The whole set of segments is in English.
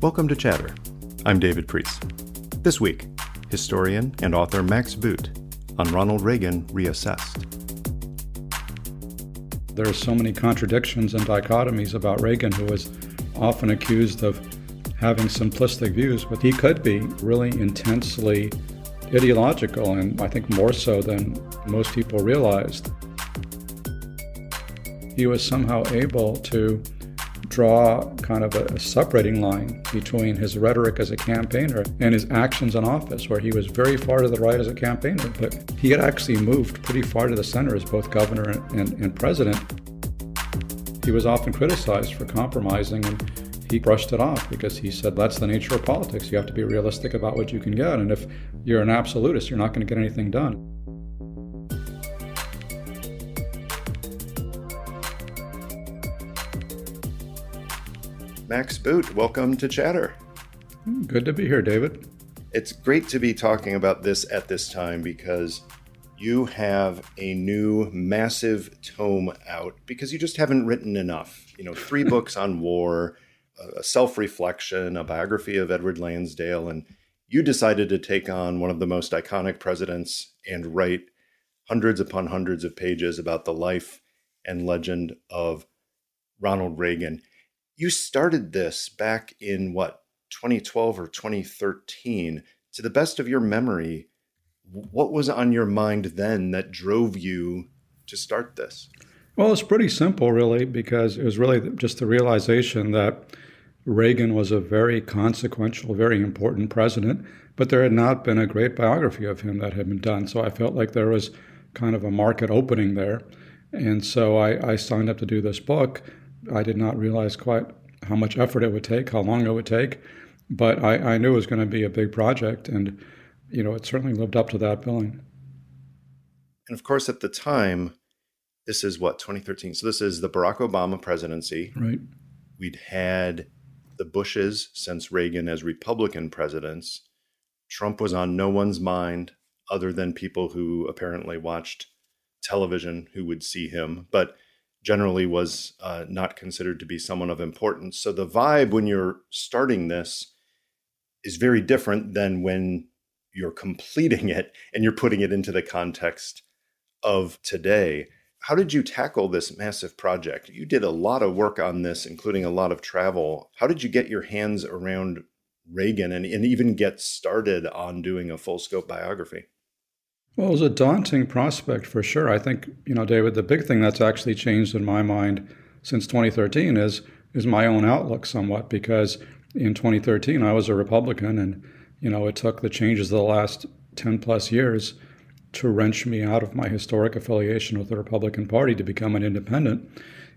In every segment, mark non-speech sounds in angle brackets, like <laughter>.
Welcome to Chatter. I'm David Priess. This week, historian and author Max Boot on Ronald Reagan Reassessed. There are so many contradictions and dichotomies about Reagan, who was often accused of having simplistic views, but he could be really intensely ideological, and I think more so than most people realized. He was somehow able to draw kind of a, a, separating line between his rhetoric as a campaigner and his actions in office, where he was very far to the right as a campaigner, but he had actually moved pretty far to the center as both governor and, and, and president. He was often criticized for compromising, and he brushed it off because he said that's the nature of politics. You have to be realistic about what you can get, and if you're an absolutist, you're not going to get anything done. Max Boot, welcome to Chatter. Hmm, good to be here, David. It's great to be talking about this at this time because you have a new massive tome out because you just haven't written enough. You know, three <laughs> books on war, a self reflection, a biography of Edward Lansdale, and you decided to take on one of the most iconic presidents and write hundreds upon hundreds of pages about the life and legend of Ronald Reagan you started this back in what 2012 or 2013 to the best of your memory what was on your mind then that drove you to start this? Well it's pretty simple really because it was really just the realization that reagan was a very consequential very important president but there had not been a great biography of him that had been done. So i felt like there was kind of a market opening there. And so I, I signed up to do this book I did not realize quite how much effort it would take, how long it would take, but I, I knew it was going to be a big project, and you know it certainly lived up to that billing. And of course, at the time, this is what 2013. So this is the Barack Obama presidency. Right. We'd had the Bushes since Reagan as Republican presidents. Trump was on no one's mind other than people who apparently watched television who would see him. But generally was uh, not considered to be someone of importance. So the vibe when you're starting this is very different than when you're completing it and you're putting it into the context of today. How did you tackle this massive project? You did a lot of work on this, including a lot of travel. How did you get your hands around Reagan and, and even get started on doing a full scope biography? Well, it was a daunting prospect for sure. I think, you know, David, the big thing that's actually changed in my mind since 2013 is is my own outlook somewhat because in 2013 I was a Republican and you know, it took the changes of the last 10 plus years to wrench me out of my historic affiliation with the Republican Party to become an independent.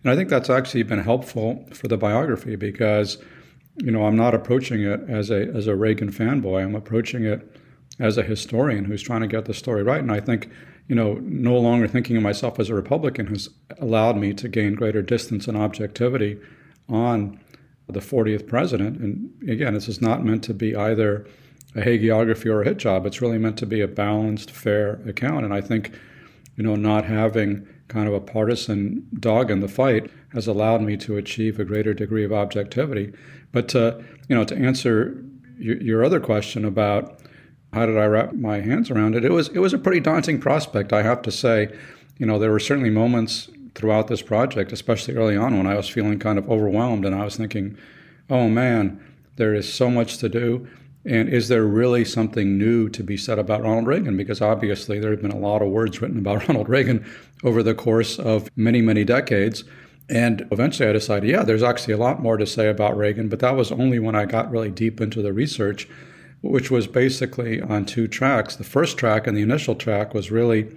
And I think that's actually been helpful for the biography because you know, I'm not approaching it as a as a Reagan fanboy. I'm approaching it as a historian who's trying to get the story right. And I think, you know, no longer thinking of myself as a Republican has allowed me to gain greater distance and objectivity on the 40th president. And again, this is not meant to be either a hagiography or a hit job. It's really meant to be a balanced, fair account. And I think, you know, not having kind of a partisan dog in the fight has allowed me to achieve a greater degree of objectivity. But to, you know, to answer your, your other question about how did I wrap my hands around it? It was it was a pretty daunting prospect, I have to say. You know, there were certainly moments throughout this project, especially early on, when I was feeling kind of overwhelmed, and I was thinking, "Oh man, there is so much to do." And is there really something new to be said about Ronald Reagan? Because obviously there have been a lot of words written about <laughs> Ronald Reagan over the course of many, many decades. And eventually I decided, yeah, there's actually a lot more to say about Reagan, but that was only when I got really deep into the research which was basically on two tracks. The first track and the initial track was really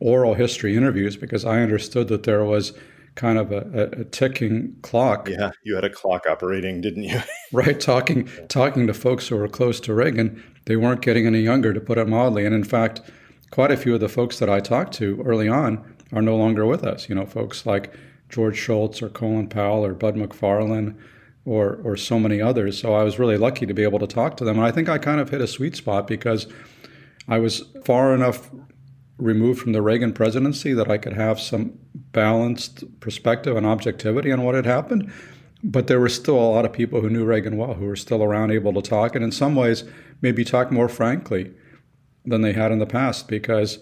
oral history interviews because I understood that there was kind of a, a, ticking clock. Yeah, you had a clock operating, didn't you? <laughs> right, talking talking to folks who were close to Reagan, they weren't getting any younger, to put it mildly. And in fact, quite a few of the folks that I talked to early on are no longer with us. You know, folks like George Shultz or Colin Powell or Bud McFarlane or or so many others. So I was really lucky to be able to talk to them. And I think I kind of hit a sweet spot because I was far enough removed from the Reagan presidency that I could have some balanced perspective and objectivity on what had happened. but there were still a lot of people who knew Reagan well, who were still around, able to talk, and in some ways, maybe talk more frankly than they had in the past because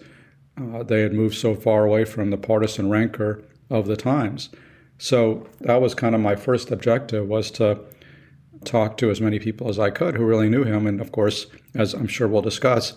uh, they had moved so far away from the partisan rancor of the times. So that was kind of my first objective was to talk to as many people as I could who really knew him. And of course, as I'm sure we'll discuss,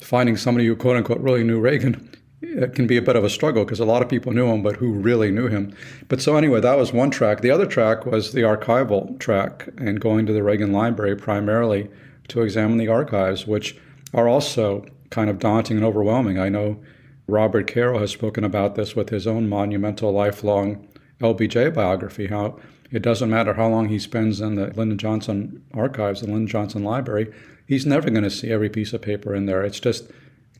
finding somebody who quote unquote really knew Reagan it can be a bit of a struggle because a lot of people knew him, but who really knew him? But so anyway, that was one track. The other track was the archival track and going to the Reagan Library primarily to examine the archives, which are also kind of daunting and overwhelming. I know Robert Caro has spoken about this with his own monumental lifelong LBJ biography, how it doesn't matter how long he spends in the Lyndon Johnson archives, the Lyndon Johnson Library, he's never going to see every piece of paper in there. It's just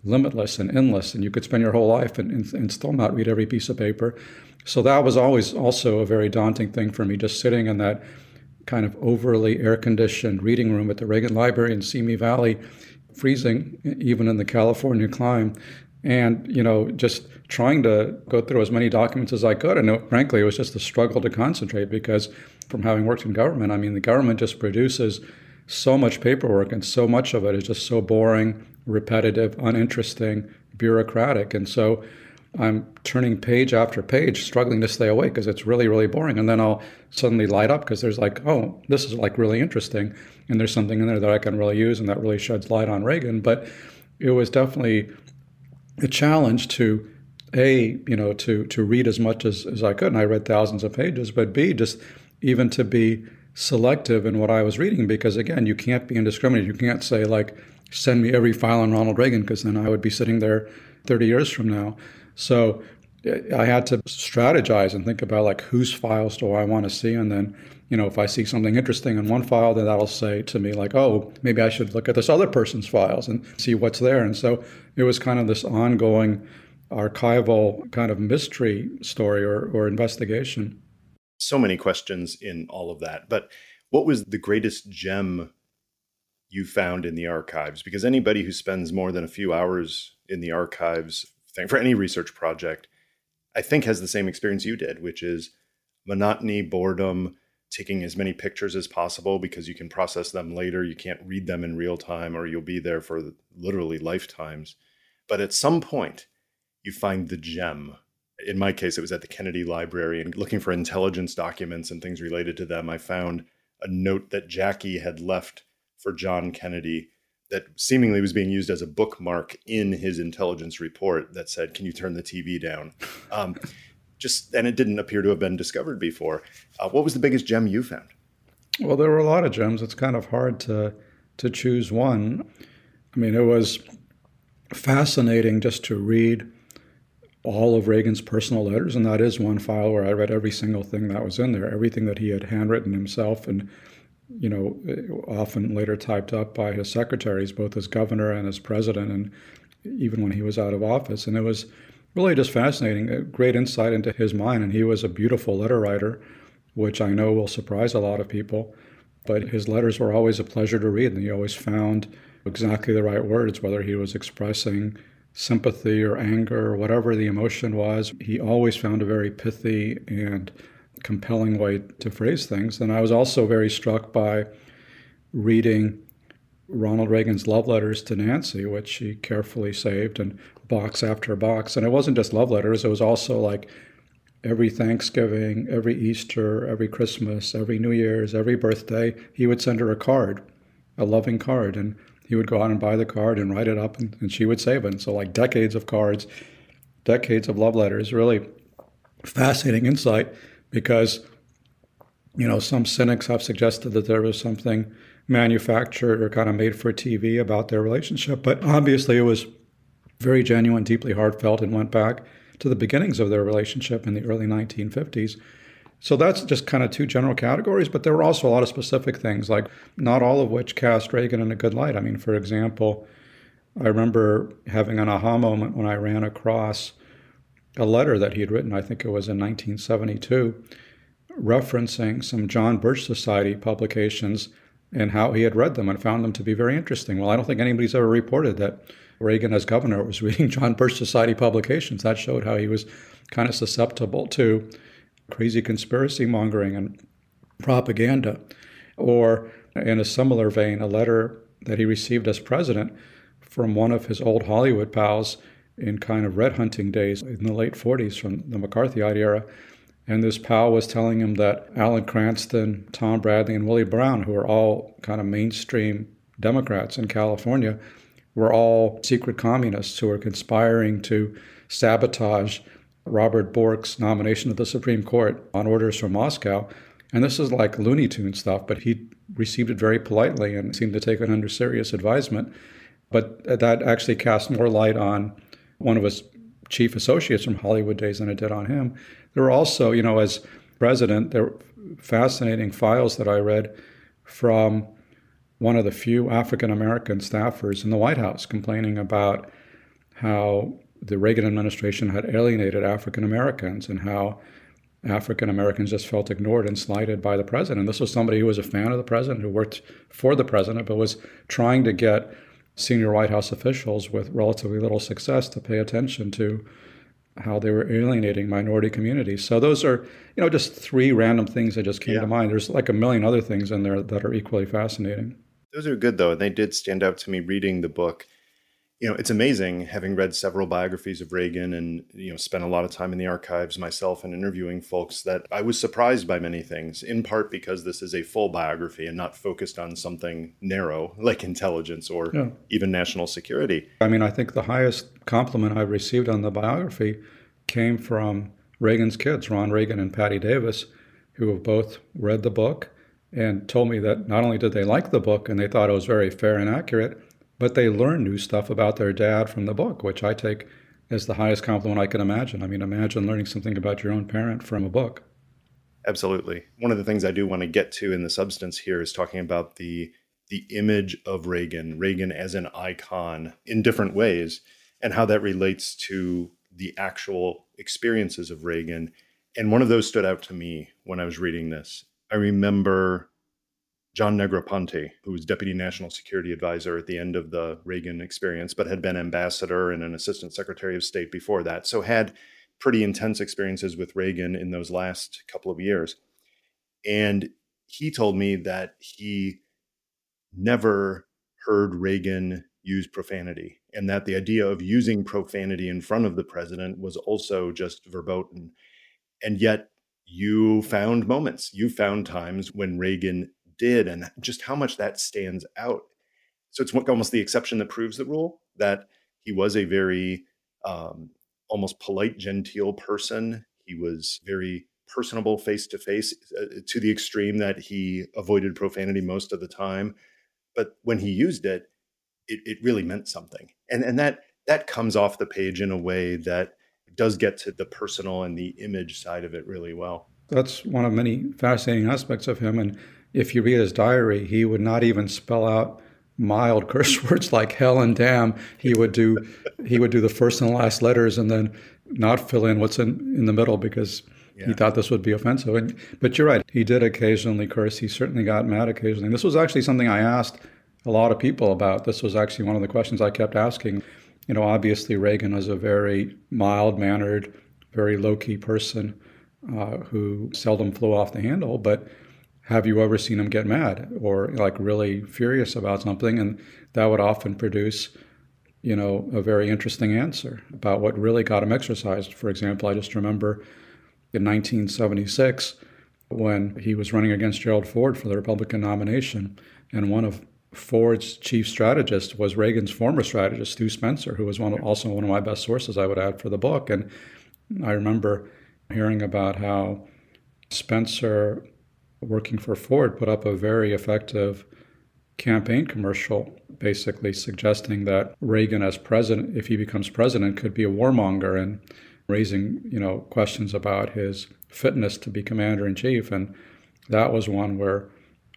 limitless and endless, and you could spend your whole life and, and, and, still not read every piece of paper. So that was always also a very daunting thing for me, just sitting in that kind of overly air conditioned reading room at the Reagan Library in Simi Valley, freezing even in the California climb, and you know just trying to go through as many documents as I could. And frankly, it was just a struggle to concentrate because from having worked in government, I mean, the government just produces so much paperwork and so much of it is just so boring repetitive, uninteresting, bureaucratic. And so I'm turning page after page, struggling to stay awake because it's really, really boring. And then I'll suddenly light up because there's like, oh, this is like really interesting. And there's something in there that I can really use and that really sheds light on Reagan. But it was definitely a challenge to a you know to to read as much as, as i could and i read thousands of pages but b just even to be selective in what i was reading because again you can't be indiscriminate you can't say like send me every file on Ronald Reagan because then I would be sitting there 30 years from now. So eh, I had to strategize and think about like whose files do I want to see, and then you know if I see something interesting in one file, then that'll say to me like, oh, maybe I should look at this other person's files and see what's there. And so it was kind of this ongoing archival kind of mystery story or, or investigation. So many questions in all of that, but what was the greatest gem you found in the archives because anybody who spends more than a few hours in the archives for any research project i think has the same experience you did which is monotony boredom taking as many pictures as possible because you can process them later you can't read them in real time or you'll be there for literally lifetimes but at some point you find the gem in my case it was at the kennedy library and looking for intelligence documents and things related to them i found a note that jackie had left for John Kennedy that seemingly was being used as a bookmark in his intelligence report that said, "Can you turn the TV down?" <laughs> Um, just and it didn't appear to have been discovered before. Uh, what was the biggest gem you found? Well, there were a lot of gems. It's kind of hard to to choose one. I mean, it was fascinating just to read all of Reagan's personal letters, and that is one file where I read every single thing that was in there, everything that he had handwritten himself and you know, often later typed up by his secretaries, both as governor and as president, and even when he was out of office. And it was really just fascinating, a great insight into his mind. And he was a beautiful letter writer, which I know will surprise a lot of people. But his letters were always a pleasure to read, and he always found exactly the right words, whether he was expressing sympathy or anger or whatever the emotion was. He always found a very pithy and compelling way to phrase things. And I was also very struck by reading Ronald Reagan's love letters to Nancy, which he carefully saved and box after box. And it wasn't just love letters, it was also like every Thanksgiving, every Easter, every Christmas, every New Year's, every birthday, he would send her a card, a loving card. And he would go out and buy the card and write it up, and, and she would save it. And so, like decades of cards, decades of love letters, really fascinating insight because you know some cynics have suggested that there was something manufactured or kind of made for TV about their relationship, but obviously it was very genuine, deeply heartfelt, and went back to the beginnings of their relationship in the early 1950s. So that's just kind of two general categories, but there were also a lot of specific things, like not all of which cast Reagan in a good light. I mean, for example, I remember having an aha moment when I ran across a letter that he had written, I think it was in 1972, referencing some John Birch Society publications and how he had read them and found them to be very interesting. Well, I don't think anybody's ever reported that Reagan, as governor, was <laughs> reading John Birch Society publications. That showed how he was kind of susceptible to crazy conspiracy mongering. And propaganda. Or, in a similar vein, a letter that he received as president from one of his old Hollywood pals in kind of red hunting days in the late 40s from the McCarthyite era. And this pal was telling him that Alan Cranston, Tom Bradley, and Willie Brown, who are all kind of mainstream Democrats in California, were all secret communists who were conspiring to sabotage Robert Bork's nomination to the Supreme Court on orders from Moscow. And this is like Looney Tune stuff, but he received it very politely and seemed to take it under serious advisement. But that actually cast more light on one of his chief associates from Hollywood days than it did on him. There were also, you know, as president, there were fascinating files that I read from one of the few African American staffers in the White House complaining about how the Reagan administration had alienated African Americans and how African Americans just felt ignored and slighted by the president. This was somebody who was a fan of the president, who worked for the president, but was trying to get senior White House officials with relatively little success to pay attention to how they were alienating minority communities. So those are, you know, just three random things that just came yeah. to mind. There's like a million other things in there that are equally fascinating. Those are good though, and they did stand out to me reading the book you know, it's amazing having read several biographies of Reagan and, you know, spent a lot of time in the archives myself and interviewing folks that I was surprised by many things, in part because this is a full biography and not focused on something narrow like intelligence or yeah. even national security. I mean, I think the highest compliment I received on the biography came from Reagan's kids, Ron Reagan and Patti Davis, who have both read the book and told me that not only did they like the book and they thought it was very fair and accurate, but they learn new stuff about their dad from the book, which I take as the highest compliment I can imagine. I mean, imagine learning something about your own parent from a book. Absolutely. One of the things I do want to get to in the substance here is talking about the the image of Reagan, Reagan as an icon in different ways, and how that relates to the actual experiences of Reagan. And one of those stood out to me when I was reading this. I remember John Negroponte, who was deputy national security advisor at the end of the Reagan experience, but had been ambassador and an assistant secretary of state before that. So had pretty intense experiences with Reagan in those last couple of years. And he told me that he never heard Reagan use profanity and that the idea of using profanity in front of the president was also just verboten. And yet you found moments, you found times when Reagan did and just how much that stands out. So it's almost the exception that proves the rule that he was a very um, almost polite, genteel person. He was very personable face to face to the extreme that he avoided profanity most of the time. But when he used it, it, it really meant something. And, and that, that comes off the page in a way that does get to the personal and the image side of it really well. That's one of many fascinating aspects of him. And if you read his diary, he would not even spell out mild <laughs> curse words like hell and damn. He would do he would do the first and last letters and then not fill in what's in, in the middle because yeah. he thought this would be offensive. And, but you're right, he did occasionally curse. He certainly got mad occasionally. And this was actually something I asked a lot of people about. This was actually one of the questions I kept asking. You know, obviously Reagan was a very mild mannered, very low key person uh, who seldom flew off the handle, but have you ever seen him get mad or like really furious about something? And that would often produce, you know, a very interesting answer about what really got him exercised. For example, I just remember in 1976 when he was running against Gerald Ford for the Republican nomination, and one of Ford's chief strategists was Reagan's former strategist, Stu Spencer, who was one of, also one of my best sources I would add for the book. And I remember hearing about how Spencer working for Ford, put up a very effective campaign commercial basically suggesting that Reagan as president if he becomes president could be a warmonger and raising you know questions about his fitness to be commander in chief. And that was one where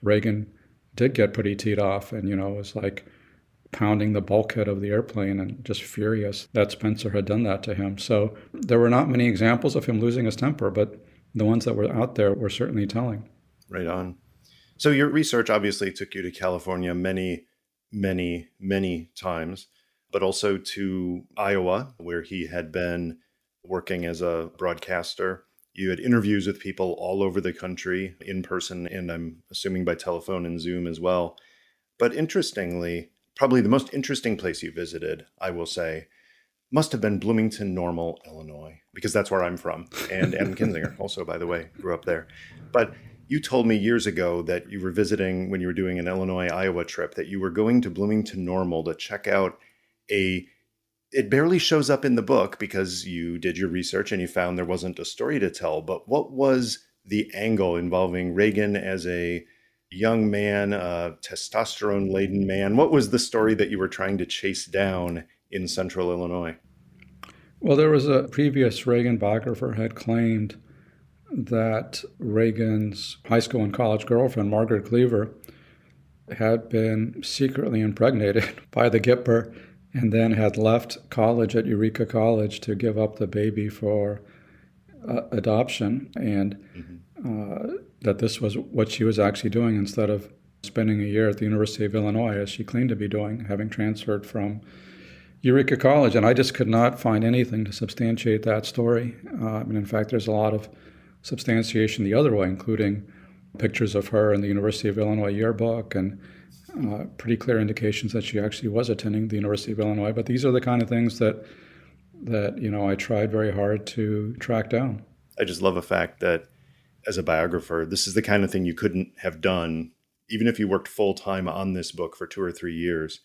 Reagan did get pretty teed off and you know was like pounding the bulkhead of the airplane and just furious that Spencer had done that to him. So there were not many examples of him losing his temper but the ones that were out there were certainly telling Right on. So your research obviously took you to California many, many, many times, but also to Iowa, where he had been working as a broadcaster You had interviews with people all over the country in person, and I'm assuming by telephone and Zoom as well. But interestingly, probably the most interesting place you visited, I will say, must have been Bloomington Normal, Illinois, because that's where I'm from. And Adam <laughs> Kinzinger, also, by the way, grew up there. But you told me years ago that you were visiting when you were doing an Illinois Iowa trip that you were going to Bloomington Normal to check out a it barely shows up in the book because you did your research and you found there wasn't a story to tell. But what was the angle involving Reagan as a young man, a testosterone laden man? What was the story that you were trying to chase down in central Illinois? Well, there was a previous Reagan biographer had claimed that Reagan's high school and college girlfriend, Margaret Cleaver, had been secretly impregnated <laughs> by the Gipper and then had left college at Eureka College to give up the baby for uh, adoption, and mm-hmm. uh, that this was what she was actually doing instead of spending a year at the University of Illinois, as she claimed to be doing, having transferred from Eureka College. And I just could not find anything to substantiate that story. Uh, and in fact, there's a lot of substantiation the other way, including pictures of her in the University of Illinois yearbook and uh, pretty clear indications that she actually was attending the University of Illinois. But these are the kind of things that that you know I tried very hard to track down. I just love the fact that as a biographer, this is the kind of thing you couldn't have done even if you worked full time on this book for two or three years.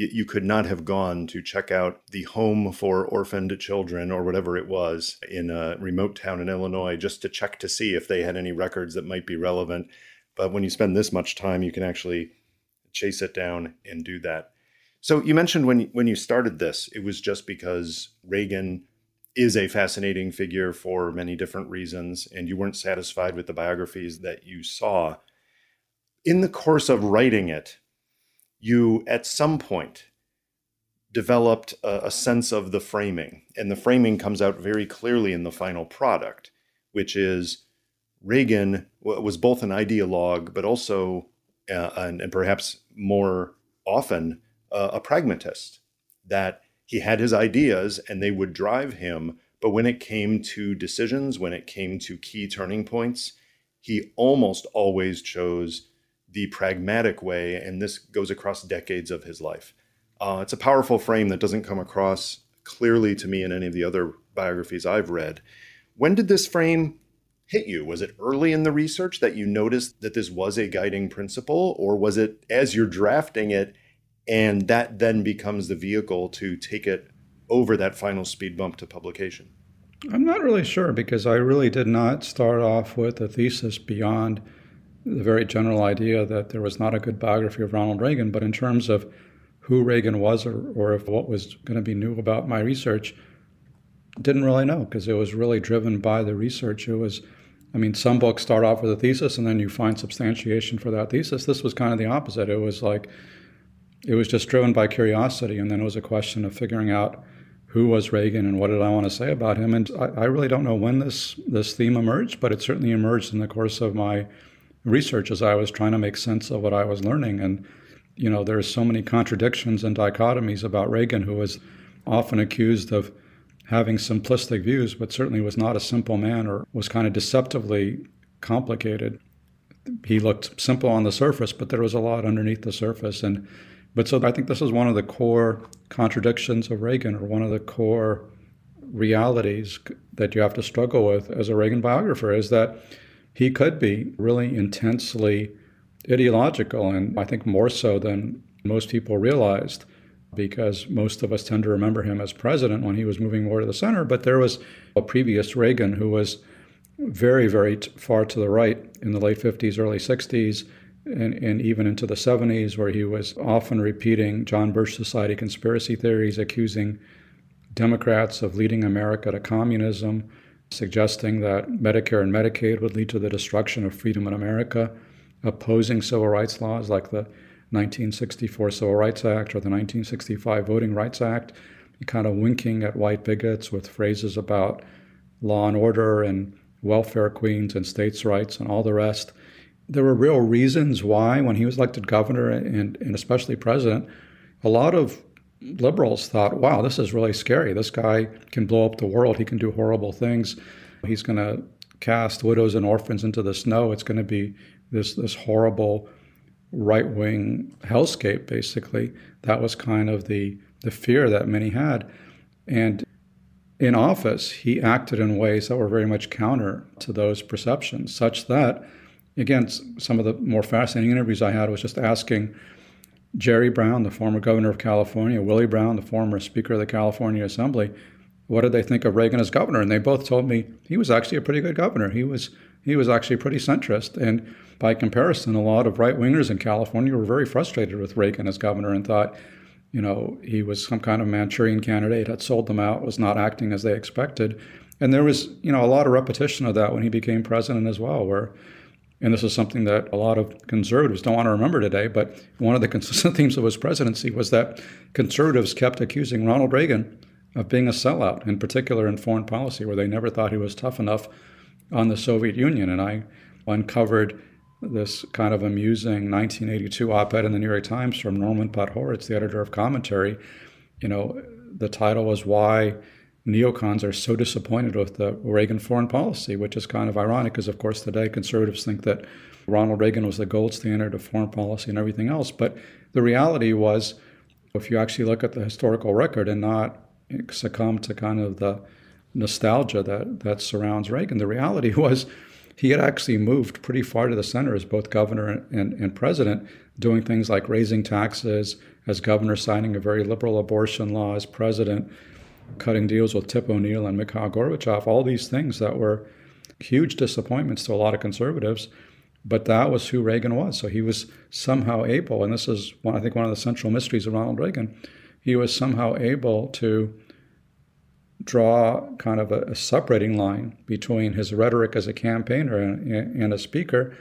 You, could not have gone to check out the home for orphaned children or whatever it was in a remote town in Illinois just to check to see if they had any records that might be relevant. But when you spend this much time, you can actually chase it down and do that. So you mentioned when when you started this, it was just because Reagan is a fascinating figure for many different reasons, and you weren't satisfied with the biographies that you saw. In the course of writing it, you at some point developed a, a sense of the framing, and the framing comes out very clearly in the final product, which is Reagan was both an ideologue, but also uh, and, and, perhaps more often uh, a pragmatist, that he had his ideas and they would drive him. But when it came to decisions, when it came to key turning points, he almost always chose the pragmatic way. And this goes across decades of his life. Uh, it's a powerful frame that doesn't come across clearly to me in any of the other biographies I've read. When did this frame hit you? Was it early in the research that you noticed that this was a guiding principle, or was it as you're drafting it and that then becomes the vehicle to take it over that final speed bump to publication? I'm not really sure because I really did not start off with a thesis beyond the very general idea that there was not a good biography of Ronald Reagan, but in terms of who Reagan was or, or if what was going to be new about my research, didn't really know because it was really driven by the research. It was I mean, some books start off with a thesis and then you find substantiation for that thesis. This was kind of the opposite. It was like, it was just driven by curiosity. And then it was a question of figuring out who was Reagan and what did I want to say about him. And I, I really don't know when this, this theme emerged, but it certainly emerged in the course of my research as I was trying to make sense of what I was learning. And, you know, there's so many contradictions and dichotomies about Reagan, who was often accused of having simplistic views, but certainly was not a simple man or was kind of deceptively complicated. He looked simple on the surface, but there was a lot underneath the surface. And but so I think this is one of the core contradictions of Reagan, or one of the core realities that you have to struggle with as a Reagan biographer, is that he could be really intensely ideological, and I think more so than most people realized because most of us tend to remember him as president when he was moving more to the center. But there was a previous Reagan who was very, very t- far to the right in the late 50s, early 60s, and, and even into the 70s, where he was often repeating John Birch Society conspiracy theories, accusing Democrats of leading America to communism, suggesting that Medicare and Medicaid would lead to the destruction of freedom in America, opposing civil rights laws like the 1964 Civil Rights Act or the 1965 Voting Rights Act, kind of winking at white bigots with phrases about law and order and welfare queens and states' rights and all the rest. There were real reasons why, when he was elected governor and, and especially president, a lot of liberals thought, wow, this is really scary. This guy can blow up the world. He can do horrible things. He's going to cast widows and orphans into the snow. It's going to be this this horrible right wing hellscape. Basically, that was kind of the the fear that many had, and in office, he acted in ways that were very much counter to those perceptions, such that, again, some of the more fascinating interviews I had was just asking Jerry Brown, the former governor of California, Willie Brown, the former Speaker of the California Assembly, what did they think of Reagan as governor? And they both told me he was actually a pretty good governor. He was he was actually pretty centrist. And by comparison, a lot of right wingers in California were very frustrated with Reagan as governor and thought, you know, he was some kind of Manchurian candidate, had sold them out, was not acting as they expected. And there was, you know, a lot of repetition of that when he became president as well, where and this is something that a lot of conservatives don't want to remember today, but one of the consistent <laughs> themes of his presidency was that conservatives kept accusing Ronald Reagan of being a sellout, in particular in foreign policy, where they never thought he was tough enough on the Soviet Union. And I uncovered this kind of amusing 1982 op ed in the New York Times from Norman Podhoretz, the editor of Commentary. You know, the title was Why neocons are so disappointed with the Reagan foreign policy, which is kind of ironic because, of course, today conservatives think that Ronald Reagan was the gold standard of foreign policy and everything else. But the reality was, if you actually look at the historical record and not succumb to kind of the nostalgia that, that surrounds Reagan, the reality <laughs> was he had actually moved pretty far to the center as both governor and, and president, doing things like raising taxes, as governor signing a very liberal abortion law, as president cutting deals with Tip O'Neill and Mikhail Gorbachev, all these things that were huge disappointments to a lot of conservatives. But that was who Reagan was. So he was somehow able, and this is one, I think one of the central mysteries of Ronald Reagan, he was somehow able to draw kind of a, a separating line between his rhetoric as a campaigner and, and a speaker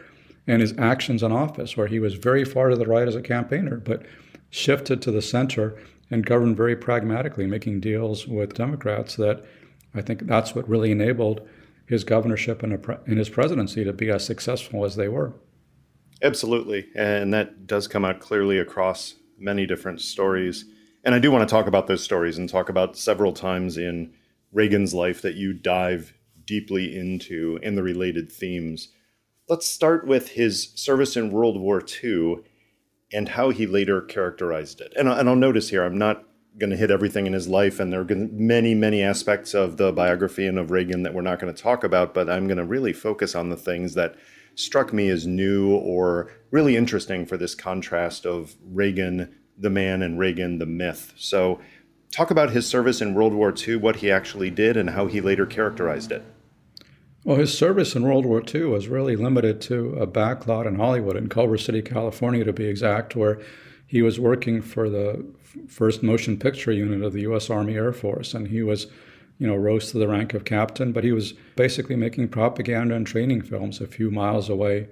and his actions in office, where he was very far to the right as a campaigner, but shifted to the center and governed very pragmatically, making deals with Democrats that I think that's what really enabled his governorship and, and his presidency to be as successful as they were. Absolutely. And that does come out clearly across many different stories. And I do want to talk about those stories and talk about several times in Reagan's life that you dive deeply into and the related themes. Let's start with his service in World War II and how he later characterized it. And, and I'll notice here, I'm not going to hit everything in his life, and there are many, many aspects of the biography and of Reagan that we're not going to talk about, but I'm going to really focus on the things that struck me as new or really interesting for this contrast of Reagan, the man, and Reagan, the myth. So, talk about his service in World War II, what he actually did, and how he later characterized it. Well, his service in World War II was really limited to a backlot in Hollywood, in Culver City, California, to be exact, where he was working for the first motion picture unit of the U.S. Army Air Force, and he was, you know, rose to the rank of captain. But he was basically making propaganda and training films a few miles away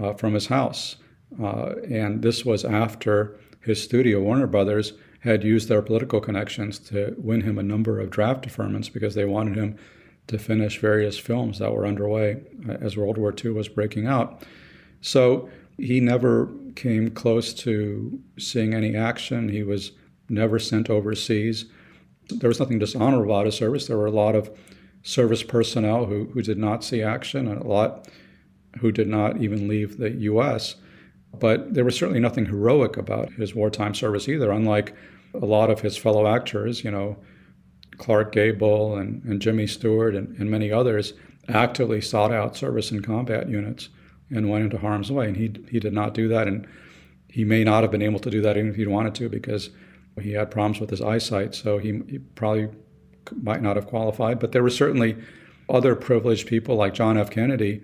uh, from his house, uh, and this was after his studio, Warner Brothers, had used their political connections to win him a number of draft deferments because they wanted him to finish various films that were underway uh, as World War II was breaking out. So he never came close to seeing any action. He was never sent overseas. There was nothing dishonorable about his service. There were a lot of service personnel who, who did not see action and a lot who did not even leave the U.S. But there was certainly nothing heroic about his wartime service either, unlike a lot of his fellow actors, you know, Clark Gable and, and Jimmy Stewart and, and many others actively sought out service and combat units and went into harm's way. And he, he did not do that. And he may not have been able to do that even if he'd wanted to because he had problems with his eyesight. So he, he probably might not have qualified. But there were certainly other privileged people like John F. Kennedy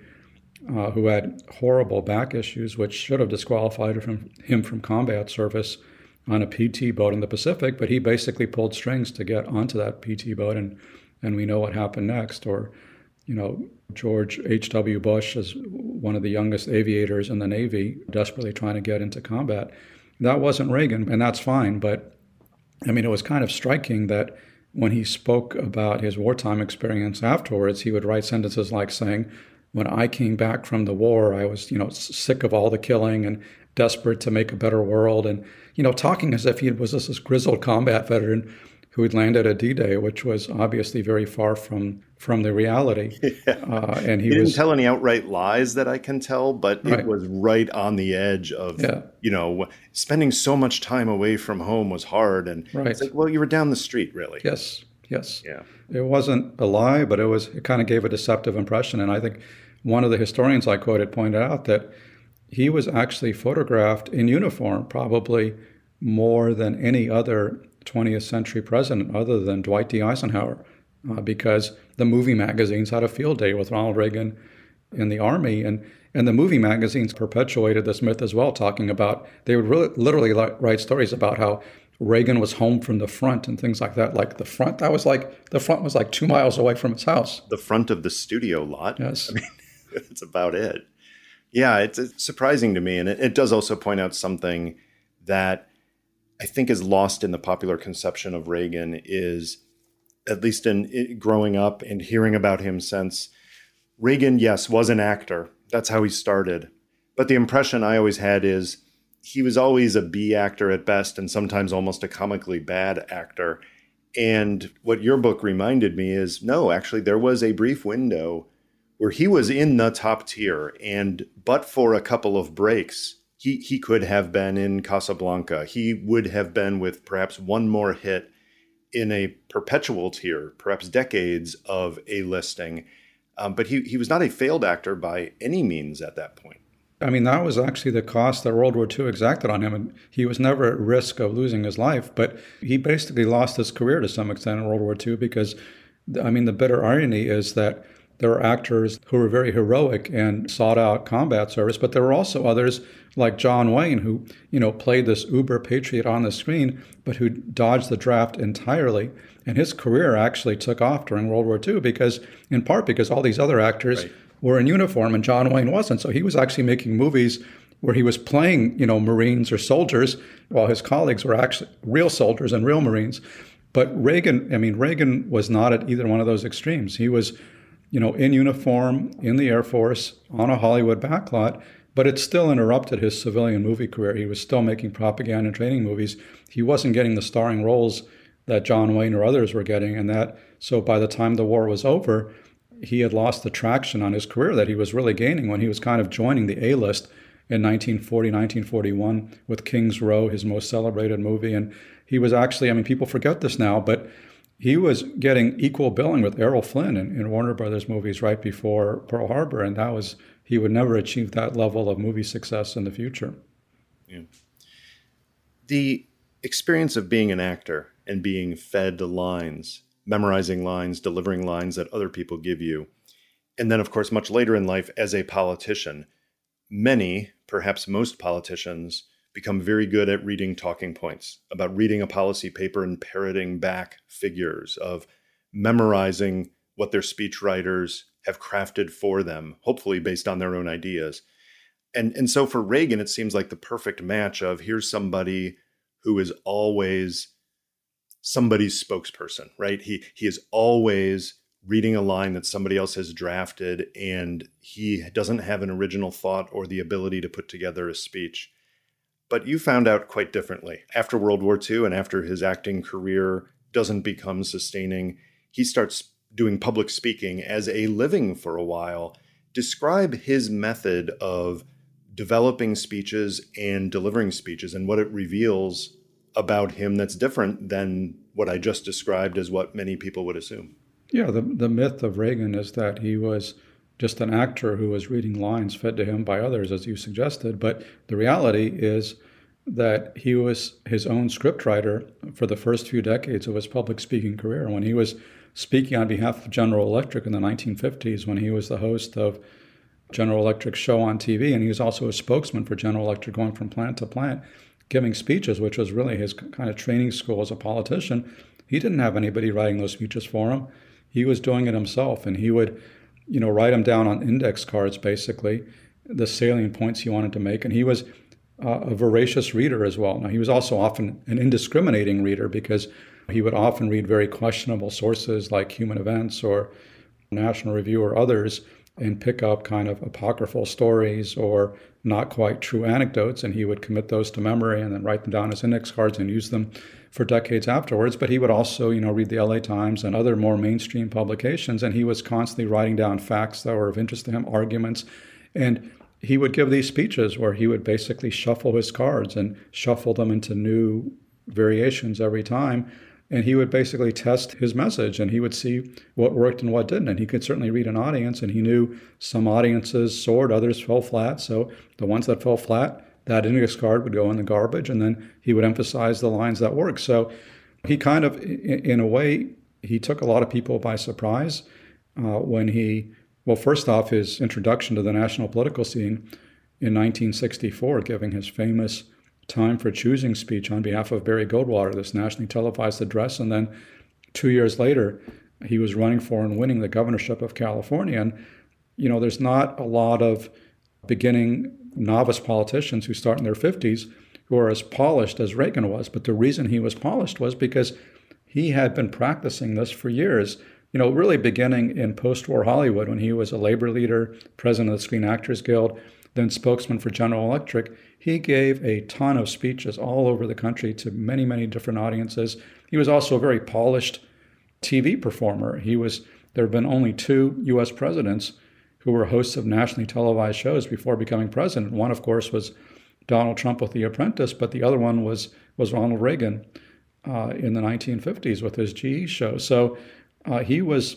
uh, who had horrible back issues, which should have disqualified from, him from combat service on a PT boat in the Pacific, but he basically pulled strings to get onto that PT boat, and and we know what happened next. Or, you know, George H.W. Bush is one of the youngest aviators in the Navy, desperately trying to get into combat. That wasn't Reagan, and that's fine. But I mean, it was kind of striking that when he spoke about his wartime experience afterwards, he would write sentences like saying, when I came back from the war, I was, you know, sick of all the killing and desperate to make a better world. And, you know, talking as if he was this grizzled combat veteran who had landed at D-Day, which was obviously very far from from the reality. <laughs> Yeah. Uh, and he, he didn't was, tell any outright lies that I can tell, but right. it was right on the edge of yeah. you know spending so much time away from home was hard, and right. it's like, well, you were down the street, really. Yes, yes. Yeah. It wasn't a lie, but it was. It kind of gave a deceptive impression, and I think one of the historians I quoted pointed out that he was actually photographed in uniform, probably more than any other 20th century president other than Dwight D. Eisenhower, uh, because the movie magazines had a field day with Ronald Reagan in the army. And, and the movie magazines perpetuated this myth as well, talking about, they would really, literally write stories about how Reagan was home from the front and things like that. Like the front, that was like, the front was like two miles away from his house. The front of the studio lot. Yes. I mean, <laughs> that's about it. Yeah, it's, it's surprising to me. And it, it does also point out something that I think is lost in the popular conception of Reagan is, at least in growing up and hearing about him since, Reagan, yes, was an actor. That's how he started. But the impression I always had is he was always a B actor at best and sometimes almost a comically bad actor. And what your book reminded me is no, actually, there was a brief window where he was in the top tier. And but for a couple of breaks, he he could have been in Casablanca. He would have been with perhaps one more hit in a perpetual tier, perhaps decades of a listing. Um, but he he was not a failed actor by any means at that point. I mean, that was actually the cost that World War II exacted on him. And he was never at risk of losing his life, but he basically lost his career to some extent in World War II because, I mean, the bitter irony is that there were actors who were very heroic and sought out combat service, but there were also others like John Wayne who, you know, played this uber patriot on the screen, but who dodged the draft entirely. And his career actually took off during World War II because, in part, because all these other actors right. were in uniform and John Wayne wasn't. So he was actually making movies where he was playing, you know, Marines or soldiers, while his colleagues were actually real soldiers and real Marines. But Reagan, I mean, Reagan was not at either one of those extremes. He was you know, in uniform in the Air Force on a Hollywood backlot, but it still interrupted his civilian movie career. He was still making propaganda training movies. He wasn't getting the starring roles that John Wayne or others were getting, and that so by the time the war was over, he had lost the traction on his career that he was really gaining when he was kind of joining the A list in 1940, 1941 with Kings Row, his most celebrated movie. And he was actually, I mean, people forget this now, but he was getting equal billing with Errol Flynn in, in, Warner Brothers movies right before Pearl Harbor, and that was he would never achieve that level of movie success in the future. Yeah. The experience of being an actor and being fed lines, memorizing lines, delivering lines that other people give you, and then of course much later in life as a politician, many, perhaps most politicians become very good at reading talking points, about reading a policy paper and parroting back figures, of memorizing what their speechwriters have crafted for them, hopefully based on their own ideas. And, and so for Reagan, it seems like the perfect match of here's somebody who is always somebody's spokesperson, right? He he is always reading a line that somebody else has drafted and he doesn't have an original thought or the ability to put together a speech. But you found out quite differently. After World War II and after his acting career doesn't become sustaining, he starts doing public speaking as a living for a while. Describe his method of developing speeches and delivering speeches and what it reveals about him that's different than what I just described as what many people would assume. Yeah, the, the myth of Reagan is that he was just an actor who was reading lines fed to him by others, as you suggested. But the reality is that he was his own scriptwriter for the first few decades of his public speaking career. When he was speaking on behalf of General Electric in the 1950s, when he was the host of General Electric's show on TV, and he was also a spokesman for General Electric going from plant to plant, giving speeches, which was really his kind of training school as a politician. He didn't have anybody writing those speeches for him. He was doing it himself, and he would you know, write them down on index cards, basically, the salient points he wanted to make. And he was uh, a voracious reader as well. Now, he was also often an indiscriminating reader because he would often read very questionable sources like Human Events or National Review or others and pick up kind of apocryphal stories or not quite true anecdotes. And he would commit those to memory and then write them down as index cards and use them for decades afterwards. But he would also, you know, read the LA Times and other more mainstream publications, and he was constantly writing down facts that were of interest to him, arguments. And he would give these speeches where he would basically shuffle his cards and shuffle them into new variations every time. And he would basically test his message and he would see what worked and what didn't. And he could certainly read an audience and he knew some audiences soared, others fell flat. So the ones that fell flat, that index card would go in the garbage and then he would emphasize the lines that worked. So he kind of, in a way, he took a lot of people by surprise uh, when he well, first off, his introduction to the national political scene in 1964, giving his famous time for choosing speech on behalf of Barry Goldwater, this nationally televised address. And then two years later, he was running for and winning the governorship of California. And, you know, there's not a lot of beginning novice politicians who start in their 50s who are as polished as Reagan was. But the reason he was polished was because he had been practicing this for years you know, really beginning in post war Hollywood when he was a labor leader, president of the Screen Actors Guild, then spokesman for General Electric. He gave a ton of speeches all over the country to many, many different audiences. He was also a very polished TV performer. He was there have been only two U.S. presidents who were hosts of nationally televised shows before becoming president. One, of course, was Donald Trump with The Apprentice, but the other one was was Ronald Reagan uh, in the 1950s with his GE show. So uh, he was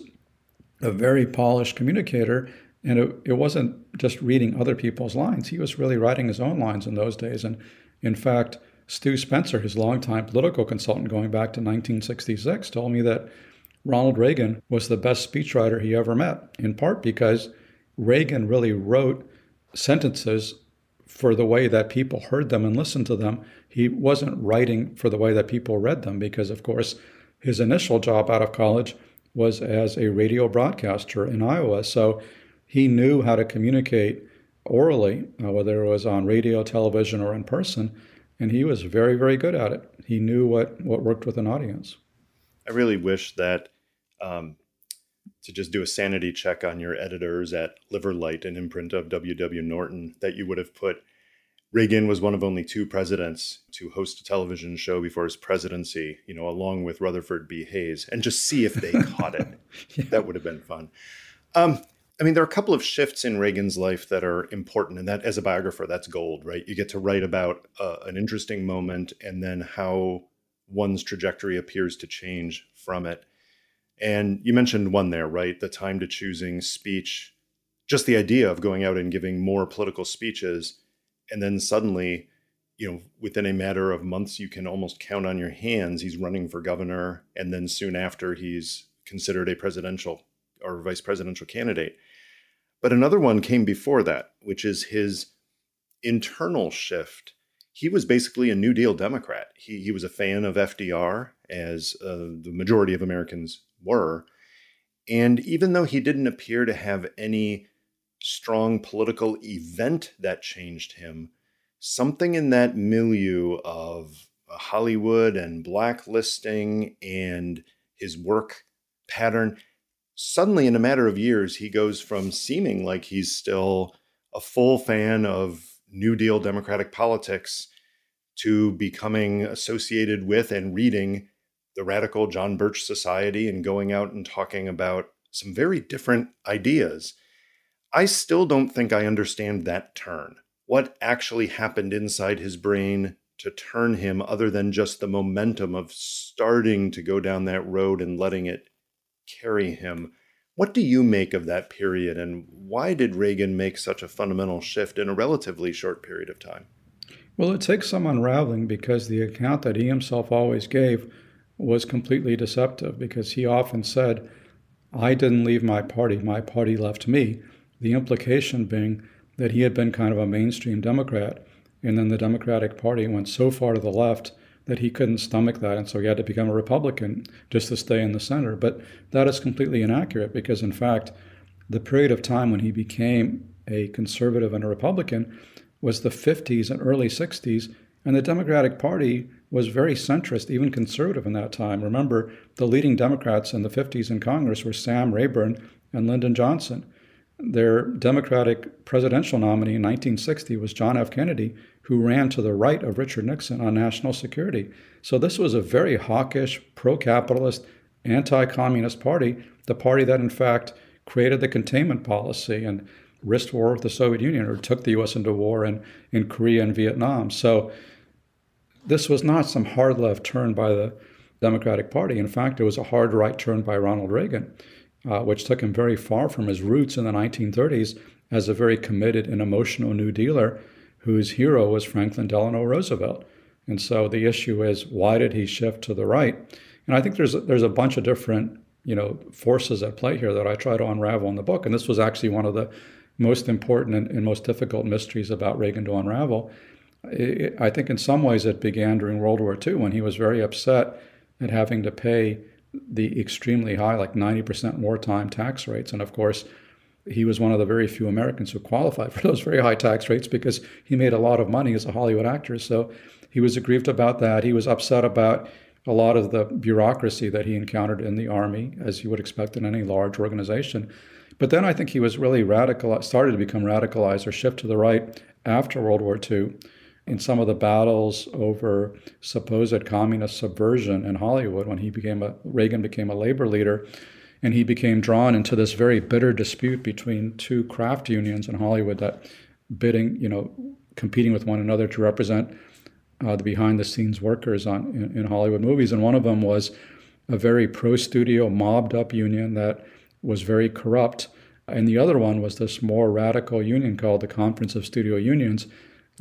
a very polished communicator, and it, it wasn't just reading other people's lines. He was really writing his own lines in those days. And in fact, Stu Spencer, his longtime political consultant going back to 1966, told me that Ronald Reagan was the best speechwriter he ever met, in part because Reagan really wrote sentences for the way that people heard them and listened to them. He wasn't writing for the way that people read them because, of course, his initial job out of college was as a radio broadcaster in Iowa. So he knew how to communicate orally, uh, whether it was on radio, television, or in person. And he was very, very good at it. He knew what, what worked with an audience. I really wish that um, to just do a sanity check on your editors at Liveright, an imprint of W.W. Norton, that you would have put Reagan was one of only two presidents to host a television show before his presidency, you know, along with Rutherford B. Hayes, and just see if they caught it. <laughs> yeah. That would have been fun. Um, I mean, there are a couple of shifts in Reagan's life that are important, and that as a biographer, that's gold, right? You get to write about uh, an interesting moment and then how one's trajectory appears to change from it. And you mentioned one there, right? The time to choosing speech, just the idea of going out and giving more political speeches and then suddenly you know within a matter of months you can almost count on your hands he's running for governor and then soon after he's considered a presidential or vice presidential candidate. But another one came before that which is his internal shift. He was basically a new deal democrat. He, he was a fan of fdr as uh, the majority of americans were. And even though he didn't appear to have any strong political event that changed him, something in that milieu of Hollywood and blacklisting and his work pattern, suddenly in a matter of years, he goes from seeming like he's still a full fan of New Deal Democratic politics to becoming associated with and reading the radical John Birch Society and going out and talking about some very different ideas. I still don't think I understand that turn. What actually happened inside his brain to turn him, other than just the momentum of starting to go down that road and letting it carry him? What do you make of that period, and why did Reagan make such a fundamental shift in a relatively short period of time? Well, it takes some unraveling because the account that he himself always gave was completely deceptive because he often said, I didn't leave my party, my party left me. The implication being that he had been kind of a mainstream Democrat, and then the Democratic Party went so far to the left that he couldn't stomach that, and so he had to become a Republican just to stay in the center. But that is completely inaccurate because, in fact, the period of time when he became a conservative and a Republican was the 50s and early 60s, and the Democratic Party was very centrist, even conservative in that time. Remember, the leading Democrats in the 50s in Congress were Sam Rayburn and Lyndon Johnson. their Democratic presidential nominee in 1960 was John F. Kennedy, who ran to the right of Richard Nixon on national security. So this was a very hawkish, pro capitalist, anti communist party, the party that, in fact, created the containment policy and risked war with the Soviet Union or took the U.S. into war in, in Korea and Vietnam. So this was not some hard left turn by the Democratic Party. In fact, it was a hard right turn by Ronald Reagan, uh, which took him very far from his roots in the 1930s as a very committed and emotional New Dealer whose hero was Franklin Delano Roosevelt. And so the issue is why did he shift to the right? And I think there's a, there's a bunch of different you know forces at play here that I try to unravel in the book. And this was actually one of the most important and, and most difficult mysteries about Reagan to unravel. I think in some ways it began during World War II when he was very upset at having to pay the extremely high, like 90% wartime tax rates. And of course, he was one of the very few Americans who qualified <laughs> for those very high tax rates because he made a lot of money as a Hollywood actor. So he was aggrieved about that. He was upset about a lot of the bureaucracy that he encountered in the army, as you would expect in any large organization. But then I think he was really radical, started to become radicalized or shift to the right after World War II in some of the battles over supposed communist subversion in Hollywood when he became a Reagan became a labor leader and he became drawn into this very bitter dispute between two craft unions in Hollywood that bidding, you know, competing with one another to represent uh, the behind the scenes workers on in, in, Hollywood movies. And one of them was a very pro studio, mobbed up union that was very corrupt. And the other one was this more radical union called the Conference of Studio Unions,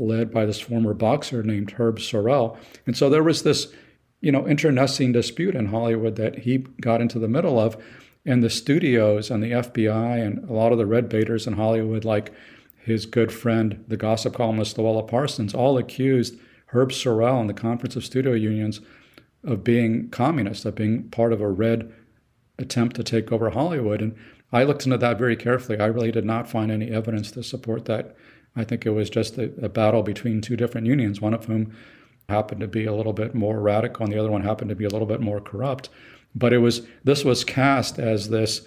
led by this former boxer named Herb Sorrell. And so there was this, you know, internecine dispute in Hollywood that he got into the middle of. And the studios and the FBI and a lot of the red baiters in Hollywood, like his good friend, the gossip columnist Louella Parsons, all accused Herb Sorrell and the Conference of Studio Unions of being communist, of being part of a red attempt to take over Hollywood. And I looked into that very carefully. I really did not find any evidence to support that. I think it was just a, a battle between two different unions, one of whom happened to be a little bit more radical and the other one happened to be a little bit more corrupt. But it was this was cast as this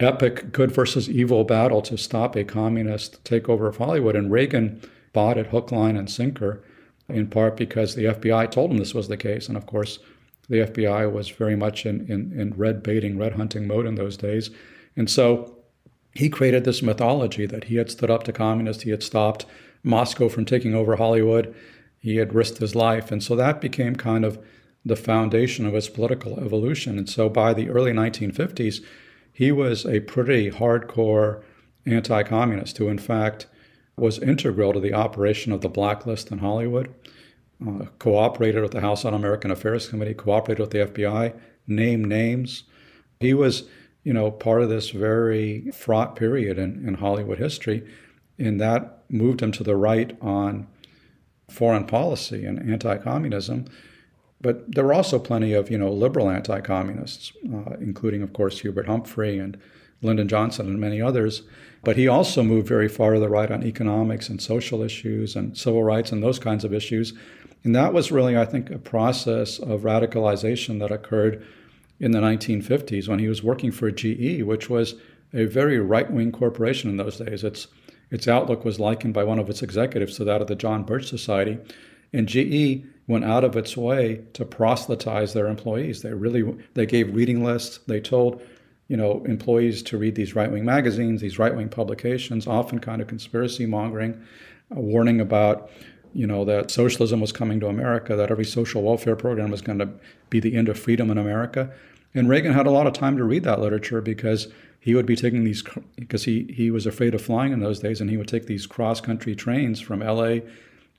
epic good versus evil battle to stop a communist takeover of Hollywood. And Reagan bought it hook, line, and sinker in part because the FBI told him this was the case. And of course, the FBI was very much in, in, in red baiting, red hunting mode in those days. And so he created this mythology that he had stood up to communists, he had stopped Moscow from taking over Hollywood, he had risked his life. And so that became kind of the foundation of his political evolution. And so by the early 1950s, he was a pretty hardcore anti communist who, in fact, was integral to the operation of the blacklist in Hollywood, uh, cooperated with the House Un American Affairs Committee, cooperated with the FBI, named names. He was, you know, part of this very fraught period in, in Hollywood history, and that moved him to the right on foreign policy and anti-communism. But there were also plenty of, you know, liberal anti-communists, uh, including, of course, Hubert Humphrey and Lyndon Johnson and many others. But he also moved very far to the right on economics and social issues and civil rights and those kinds of issues. And that was really, I think, a process of radicalization that occurred in the 1950s when he was working for GE, which was a very right wing corporation in those days. Its, its outlook was likened by one of its executives to that of the John Birch Society. And GE went out of its way to proselytize their employees. They really they gave reading lists. They told you know, employees to read these right wing magazines, these right wing publications, often kind of conspiracy mongering, uh, warning about, you know, that socialism was coming to America, that every social welfare program was going to be the end of freedom in America. And Reagan had a lot of time to read that literature because he would be taking these, because he, he was afraid of flying in those days, and he would take these cross country trains from LA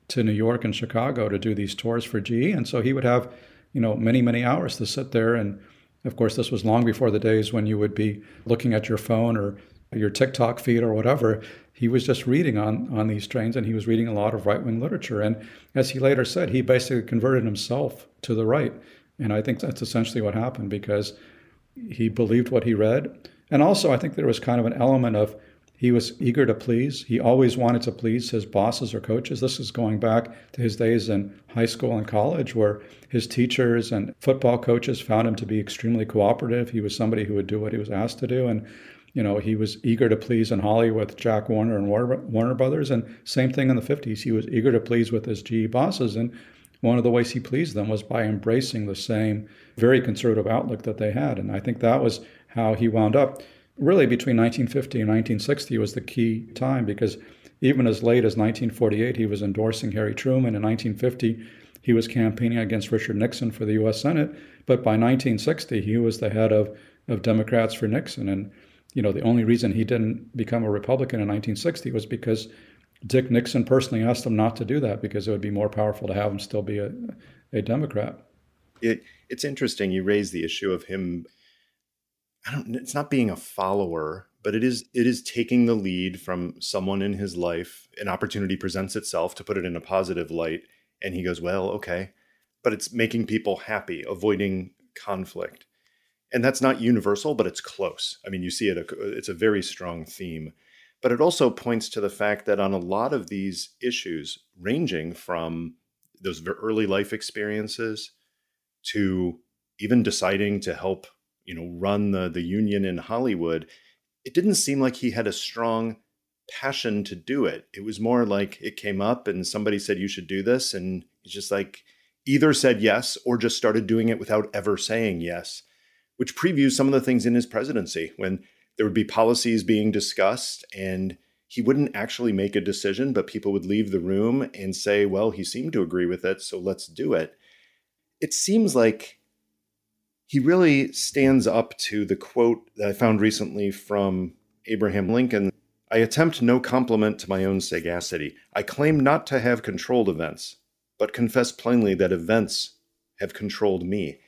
to New York and Chicago to do these tours for GE. And so he would have, you know, many, many hours to sit there and of course, this was long before the days when you would be looking at your phone or your TikTok feed or whatever. He was just reading on, on these trains and he was reading a lot of right wing literature. And as he later said, he basically converted himself to the right. And I think that's essentially what happened because he believed what he read. And also, I think there was kind of an element of he was eager to please. He always wanted to please his bosses or coaches. This is going back to his days in high school and college, where his teachers and football coaches found him to be extremely cooperative. He was somebody who would do what he was asked to do. And You know, he was eager to please in Hollywood with Jack Warner and Warner, Warner Brothers, and same thing in the 50s. He was eager to please with his GE bosses, and one of the ways he pleased them was by embracing the same very conservative outlook that they had. And I think that was how he wound up. Really, between 1950 and 1960 was the key time because even as late as 1948, he was endorsing Harry Truman. In 1950, he was campaigning against Richard Nixon for the U.S. Senate. But by 1960, he was the head of, of Democrats for Nixon. And, you know, the only reason he didn't become a Republican in 1960 was because Dick Nixon personally asked him not to do that because it would be more powerful to have him still be a, a Democrat. It, it's interesting you raise the issue of him. I don't. It's not being a follower, but it is. It is taking the lead from someone in his life. An opportunity presents itself to put it in a positive light, and he goes, "Well, okay," but it's making people happy, avoiding conflict, and that's not universal, but it's close. I mean, you see it. It's a very strong theme but it also points to the fact that on a lot of these issues, ranging from those early life experiences to even deciding to help, you know, run the, the union in Hollywood, it didn't seem like he had a strong passion to do it. It was more like it came up and somebody said, you should do this. And he's just like, either said yes or just started doing it without ever saying yes, which previews some of the things in his presidency when there would be policies being discussed and he wouldn't actually make a decision, but people would leave the room and say, well, he seemed to agree with it, so let's do it. It seems like he really stands up to the quote that I found recently from Abraham Lincoln I attempt no compliment to my own sagacity. I claim not to have controlled events, but confess plainly that events have controlled me.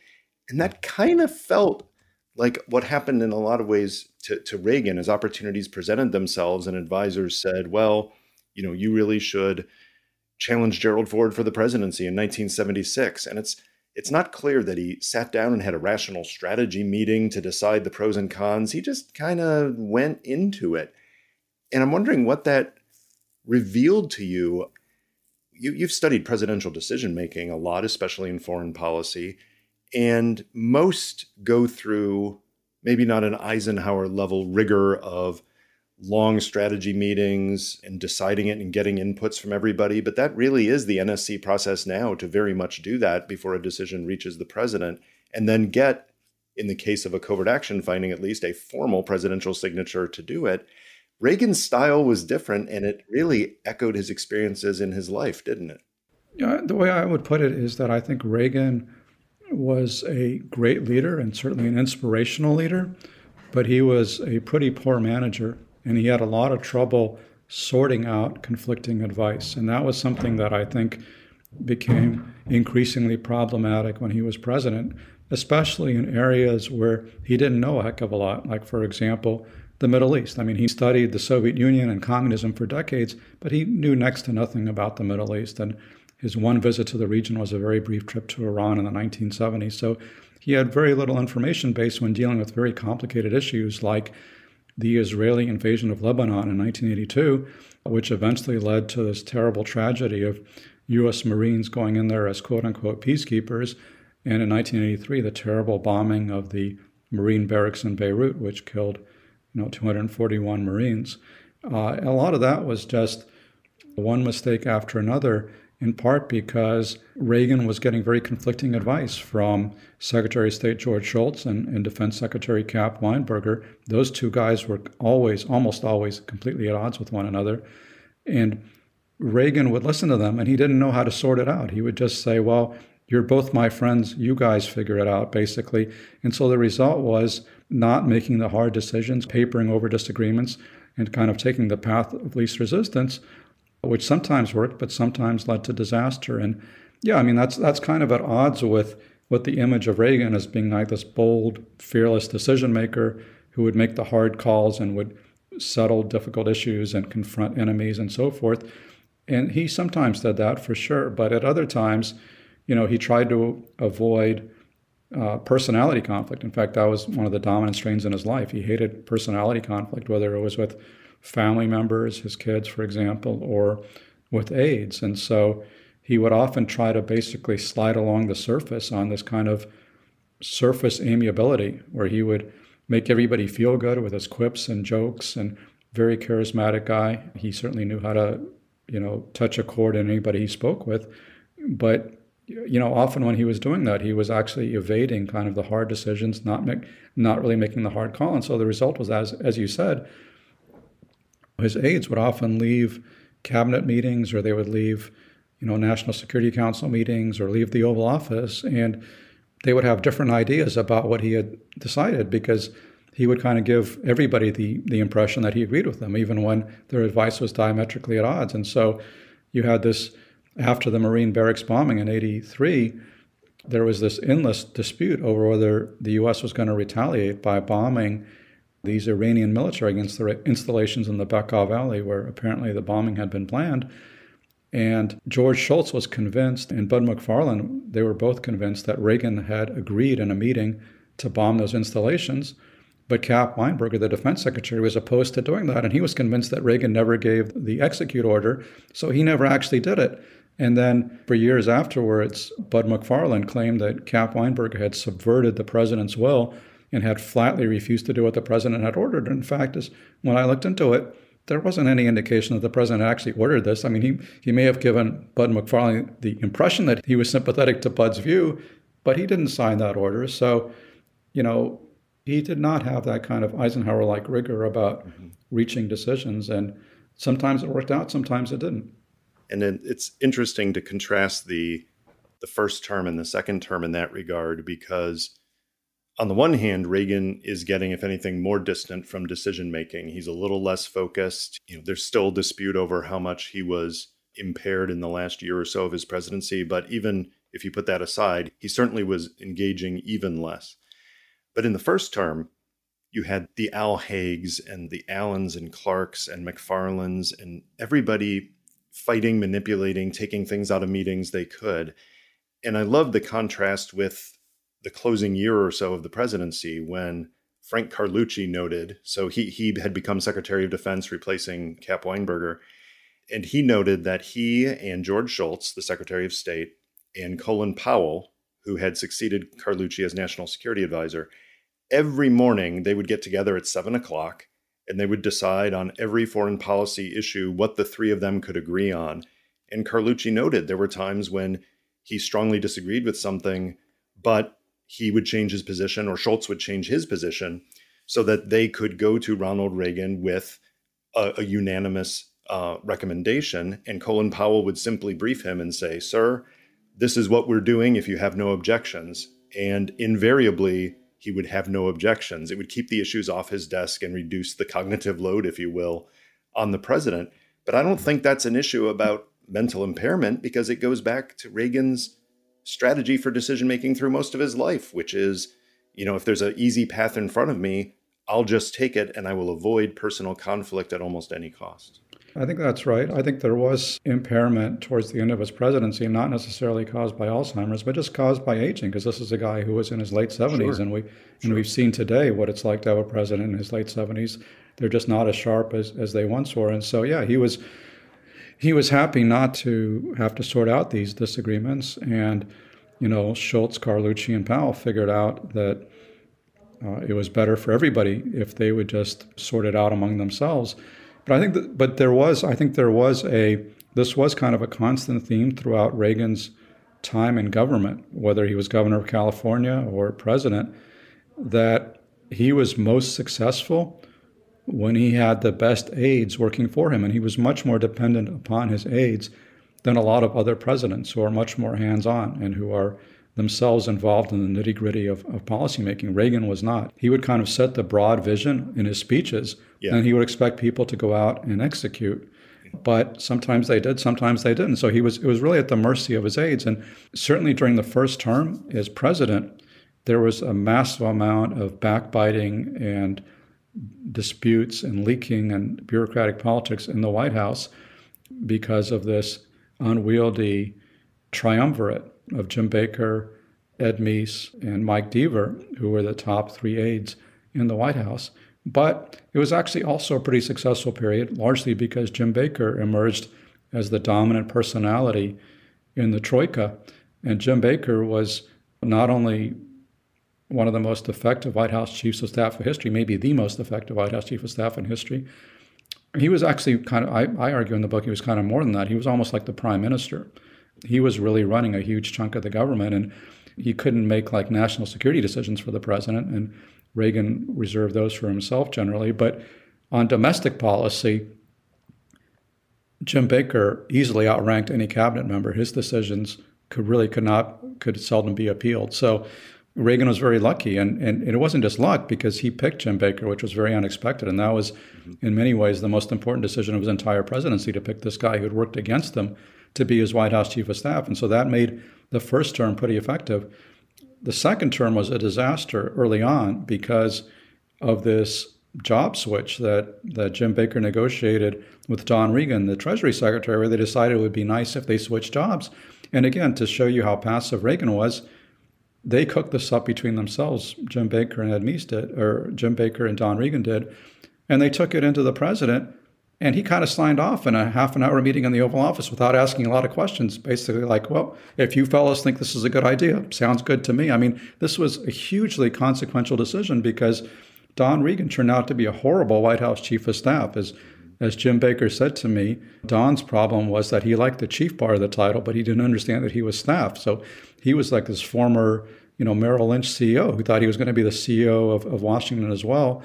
And that kind of felt like what happened in a lot of ways to, to Reagan as opportunities presented themselves and advisors said, well, you know, you really should challenge Gerald Ford for the presidency in 1976. And it's it's not clear that he sat down and had a rational strategy meeting to decide the pros and cons. He just kind of went into it. And I'm wondering what that revealed to you. you you've studied presidential decision making a lot, especially in foreign policy. And most go through maybe not an Eisenhower level rigor of long strategy meetings and deciding it and getting inputs from everybody. But that really is the NSC process now to very much do that before a decision reaches the president and then get, in the case of a covert action finding, at least a formal presidential signature to do it. Reagan's style was different and it really echoed his experiences in his life, didn't it? Yeah, the way I would put it is that I think Reagan was a great leader and certainly an inspirational leader, but he was a pretty poor manager and he had a lot of trouble sorting out conflicting advice. And that was something that I think became increasingly problematic when he was president, especially in areas where he didn't know a heck of a lot, like, for example, the Middle East. I mean, he studied the Soviet Union and communism for decades, but he knew next to nothing about the Middle East. And his one visit to the region was a very brief trip to Iran in the 1970s. So he had very little information base when dealing with very complicated issues like the Israeli invasion of Lebanon in 1982, which eventually led to this terrible tragedy of U.S. Marines going in there as quote unquote peacekeepers. And in 1983, the terrible bombing of the Marine barracks in Beirut, which killed you know, 241 Marines. Uh, a lot of that was just one mistake after another in part because Reagan was getting very conflicting advice from Secretary of State George Shultz and, and, Defense Secretary Cap Weinberger. Those two guys were always, almost always, completely at odds with one another. And Reagan would listen to them and he didn't know how to sort it out. He would just say, Well, you're both my friends. You guys figure it out, basically. And so the result was not making the hard decisions, papering over disagreements, and kind of taking the path of least resistance which sometimes worked, but sometimes led to disaster. And yeah, I mean that's that's kind of at odds with what the image of Reagan as being like this bold, fearless decision maker who would make the hard calls and would settle difficult issues and confront enemies and so forth. And he sometimes did that for sure, but at other times, you know, he tried to avoid uh, personality conflict. In fact, that was one of the dominant strains in his life. He hated personality conflict, whether it was with family members, his kids, for example, or with aides. And so he would often try to basically slide along the surface on this kind of surface amiability, where he would make everybody feel good with his quips and jokes and very charismatic guy. He certainly knew how to, you know, touch a chord in anybody he spoke with. But you know, often when he was doing that, he was actually evading kind of the hard decisions, not make, not really making the hard call. And so the result was, as as you said, his aides would often leave cabinet meetings or they would leave, you know, National Security Council meetings or leave the Oval Office, and they would have different ideas about what he had decided because he would kind of give everybody the the impression that he agreed with them, even when their advice was diametrically at odds. And so you had this after the Marine barracks bombing in 83, there was this endless dispute over whether the U.S. was going to retaliate by bombing these Iranian military against the installations in the Bekaa Valley, where apparently the bombing had been planned. And George Shultz was convinced, and Bud McFarlane, they were both convinced that Reagan had agreed in a meeting to bomb those installations. But Cap Weinberger, the defense secretary, was opposed to doing that. And he was convinced that Reagan never gave the execute order. So he never actually did it. And then for years afterwards, Bud McFarlane claimed that Cap Weinberger had subverted the president's will and had flatly refused to do what the president had ordered. In fact, as when I looked into it, there wasn't any indication that the president actually ordered this. I mean, he, he may have given Bud McFarlane the impression that he was sympathetic to Bud's view, but he didn't sign that order. So, you know, he did not have that kind of Eisenhower like rigor about mm-hmm. reaching decisions. And sometimes it worked out, sometimes it didn't. And then it's interesting to contrast the the first term and the second term in that regard because on the one hand, Reagan is getting, if anything, more distant from decision making. He's a little less focused. You know, there's still dispute over how much he was impaired in the last year or so of his presidency. But even if you put that aside, he certainly was engaging even less. But in the first term, you had the Al Haigs and the Allens and Clarks and McFarlanes and everybody fighting, manipulating, taking things out of meetings they could. And I love the contrast with the closing year or so of the presidency when Frank Carlucci noted, so he, he had become Secretary of Defense, replacing Cap Weinberger. And he noted that he and George Shultz, the Secretary of State, and Colin Powell, who had succeeded Carlucci as National Security Advisor, every morning they would get together at seven o'clock and they would decide on every foreign policy issue what the three of them could agree on. And Carlucci noted there were times when he strongly disagreed with something, but he would change his position or Shultz would change his position so that they could go to Ronald Reagan with a, a unanimous uh, recommendation. And Colin Powell would simply brief him and say, Sir, this is what we're doing if you have no objections. And invariably, he would have no objections. It would keep the issues off his desk and reduce the cognitive load, if you will, on the president. But I don't think that's an issue about mental impairment because it goes back to Reagan's strategy for decision making through most of his life, which is, you know, if there's an easy path in front of me, I'll just take it and I will avoid personal conflict at almost any cost. I think that's right. I think there was impairment towards the end of his presidency, not necessarily caused by Alzheimer's, but just caused by aging. Because this is a guy who was in his late 70s, sure. and we sure. and we've seen today what it's like to have a president in his late 70s. They're just not as sharp as, as they once were, and so yeah, he was he was happy not to have to sort out these disagreements. And you know, Shultz, Carlucci, and Powell figured out that uh, it was better for everybody if they would just sort it out among themselves. But I think that, but there was, I think there was a, this was kind of a constant theme throughout Reagan's time in government, whether he was governor of California or president, that he was most successful when he had the best aides working for him. And he was much more dependent upon his aides than a lot of other presidents who are much more hands on and who are themselves involved in the nitty gritty of, of policymaking. Reagan was not. He would kind of set the broad vision in his speeches, yeah. and he would expect people to go out and execute. But sometimes they did, sometimes they didn't. So he was it was really at the mercy of his aides. And certainly during the first term as president, there was a massive amount of backbiting and disputes and leaking and bureaucratic politics in the White House because of this unwieldy triumvirate of Jim Baker, Ed Meese, and Mike Deaver, who were the top three aides in the White House. But it was actually also a pretty successful period, largely because Jim Baker emerged as the dominant personality in the Troika. And Jim Baker was not only one of the most effective White House chiefs of staff in history, maybe the most effective White House chief of staff in history. He was actually kind of, I, I argue in the book, he was kind of more than that. He was almost like the prime minister. He was really running a huge chunk of the government, and he couldn't make like national security decisions for the president. And Reagan reserved those for himself generally. But on domestic policy, Jim Baker easily outranked any cabinet member. His decisions could really could not could seldom be appealed. So Reagan was very lucky, and, and it wasn't just luck because he picked Jim Baker, which was very unexpected, and that was, mm-hmm. in many ways, the most important decision of his entire presidency to pick this guy who had worked against them to be his White House chief of staff, and so that made the first term pretty effective. The second term was a disaster early on because of this job switch that, that Jim Baker negotiated with Don Regan, the Treasury Secretary, where they decided it would be nice if they switched jobs. And again, to show you how passive Reagan was, they cooked this up between themselves. Jim Baker and Ed Meese did, or Jim Baker and Don Regan did, and they took it into the president. And he kind of signed off in a half an hour meeting in the Oval Office without asking a lot of questions. Basically, like, well, if you fellows think this is a good idea, sounds good to me. I mean, this was a hugely consequential decision because Don Regan turned out to be a horrible White House chief of staff. As as Jim Baker said to me, Don's problem was that he liked the chief part of the title, but he didn't understand that he was staff. So he was like this former, you know, Merrill Lynch CEO who thought he was going to be the CEO of, of Washington as well,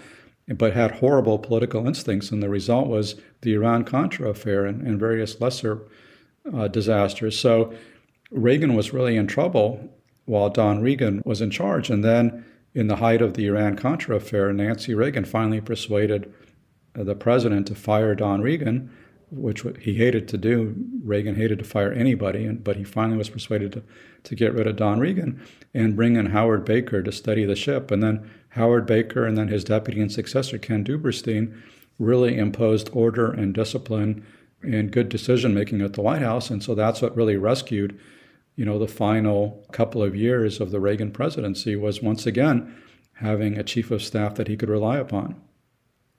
but had horrible political instincts. And the result was the Iran Contra affair and, and various lesser uh, disasters. So Reagan was really in trouble while Don Regan was in charge. And then in the height of the Iran Contra affair, Nancy Reagan finally persuaded the president to fire Don Regan, which he hated to do. Reagan hated to fire anybody, and, but he finally was persuaded to, to get rid of Don Regan and bring in Howard Baker to study the ship. And then Howard Baker and then his deputy and successor, Ken Duberstein, really imposed order and discipline and good decision making at the White House. And so that's what really rescued, you know, the final couple of years of the Reagan presidency was once again having a chief of staff that he could rely upon.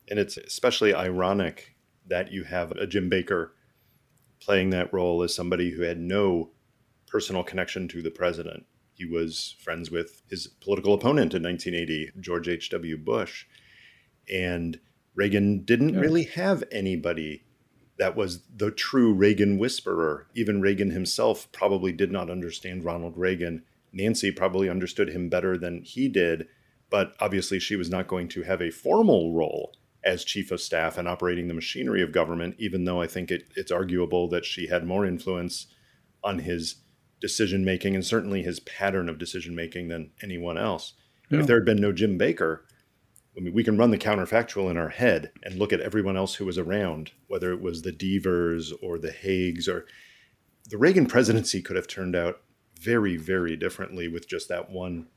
And it's especially ironic that you have a Jim Baker playing that role as somebody who had no personal connection to the president. He was friends with his political opponent in 1980, George H.W. Bush. And Reagan didn't yeah. really have anybody that was the true Reagan whisperer. Even Reagan himself probably did not understand Ronald Reagan. Nancy probably understood him better than he did, but obviously she was not going to have a formal role as chief of staff and operating the machinery of government, even though I think it, it's arguable that she had more influence on his decision making and certainly his pattern of decision making than anyone else. Yeah. If there had been no Jim Baker, I mean, we can run the counterfactual in our head and look at everyone else who was around, whether it was the Deavers or the Haigs or the Reagan presidency could have turned out very, very differently with just that one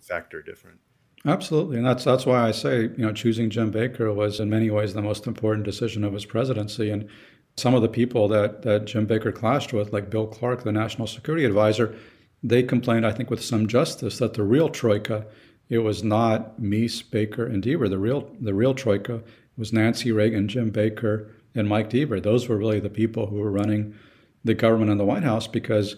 factor different. Absolutely, and that's that's why I say you know choosing Jim Baker was in many ways the most important decision of his presidency. And some of the people that that Jim Baker clashed with, like Bill Clark, the national security advisor, they complained, I think, with some justice, that the real troika it was not Meese, Baker, and Deaver. The real the real troika was Nancy Reagan, Jim Baker, and Mike Deaver. Those were really the people who were running the government in the White House because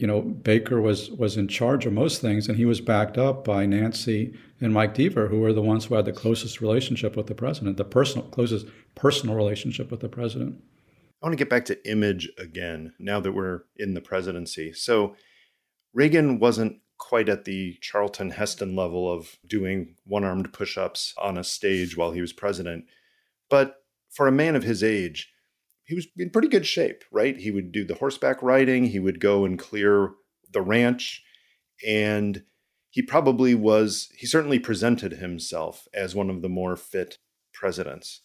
you know, Baker was was in charge of most things, and he was backed up by Nancy and Mike Deaver, who were the ones who had the closest relationship with the president, the personal closest personal relationship with the president. I want to get back to image again now that we're in the presidency. So Reagan wasn't quite at the Charlton Heston level of doing one-armed push-ups on a stage while he was president, but for a man of his age, he was in pretty good shape, right? He would do the horseback riding, he would go and clear the ranch, and he probably was, he certainly presented himself as one of the more fit presidents.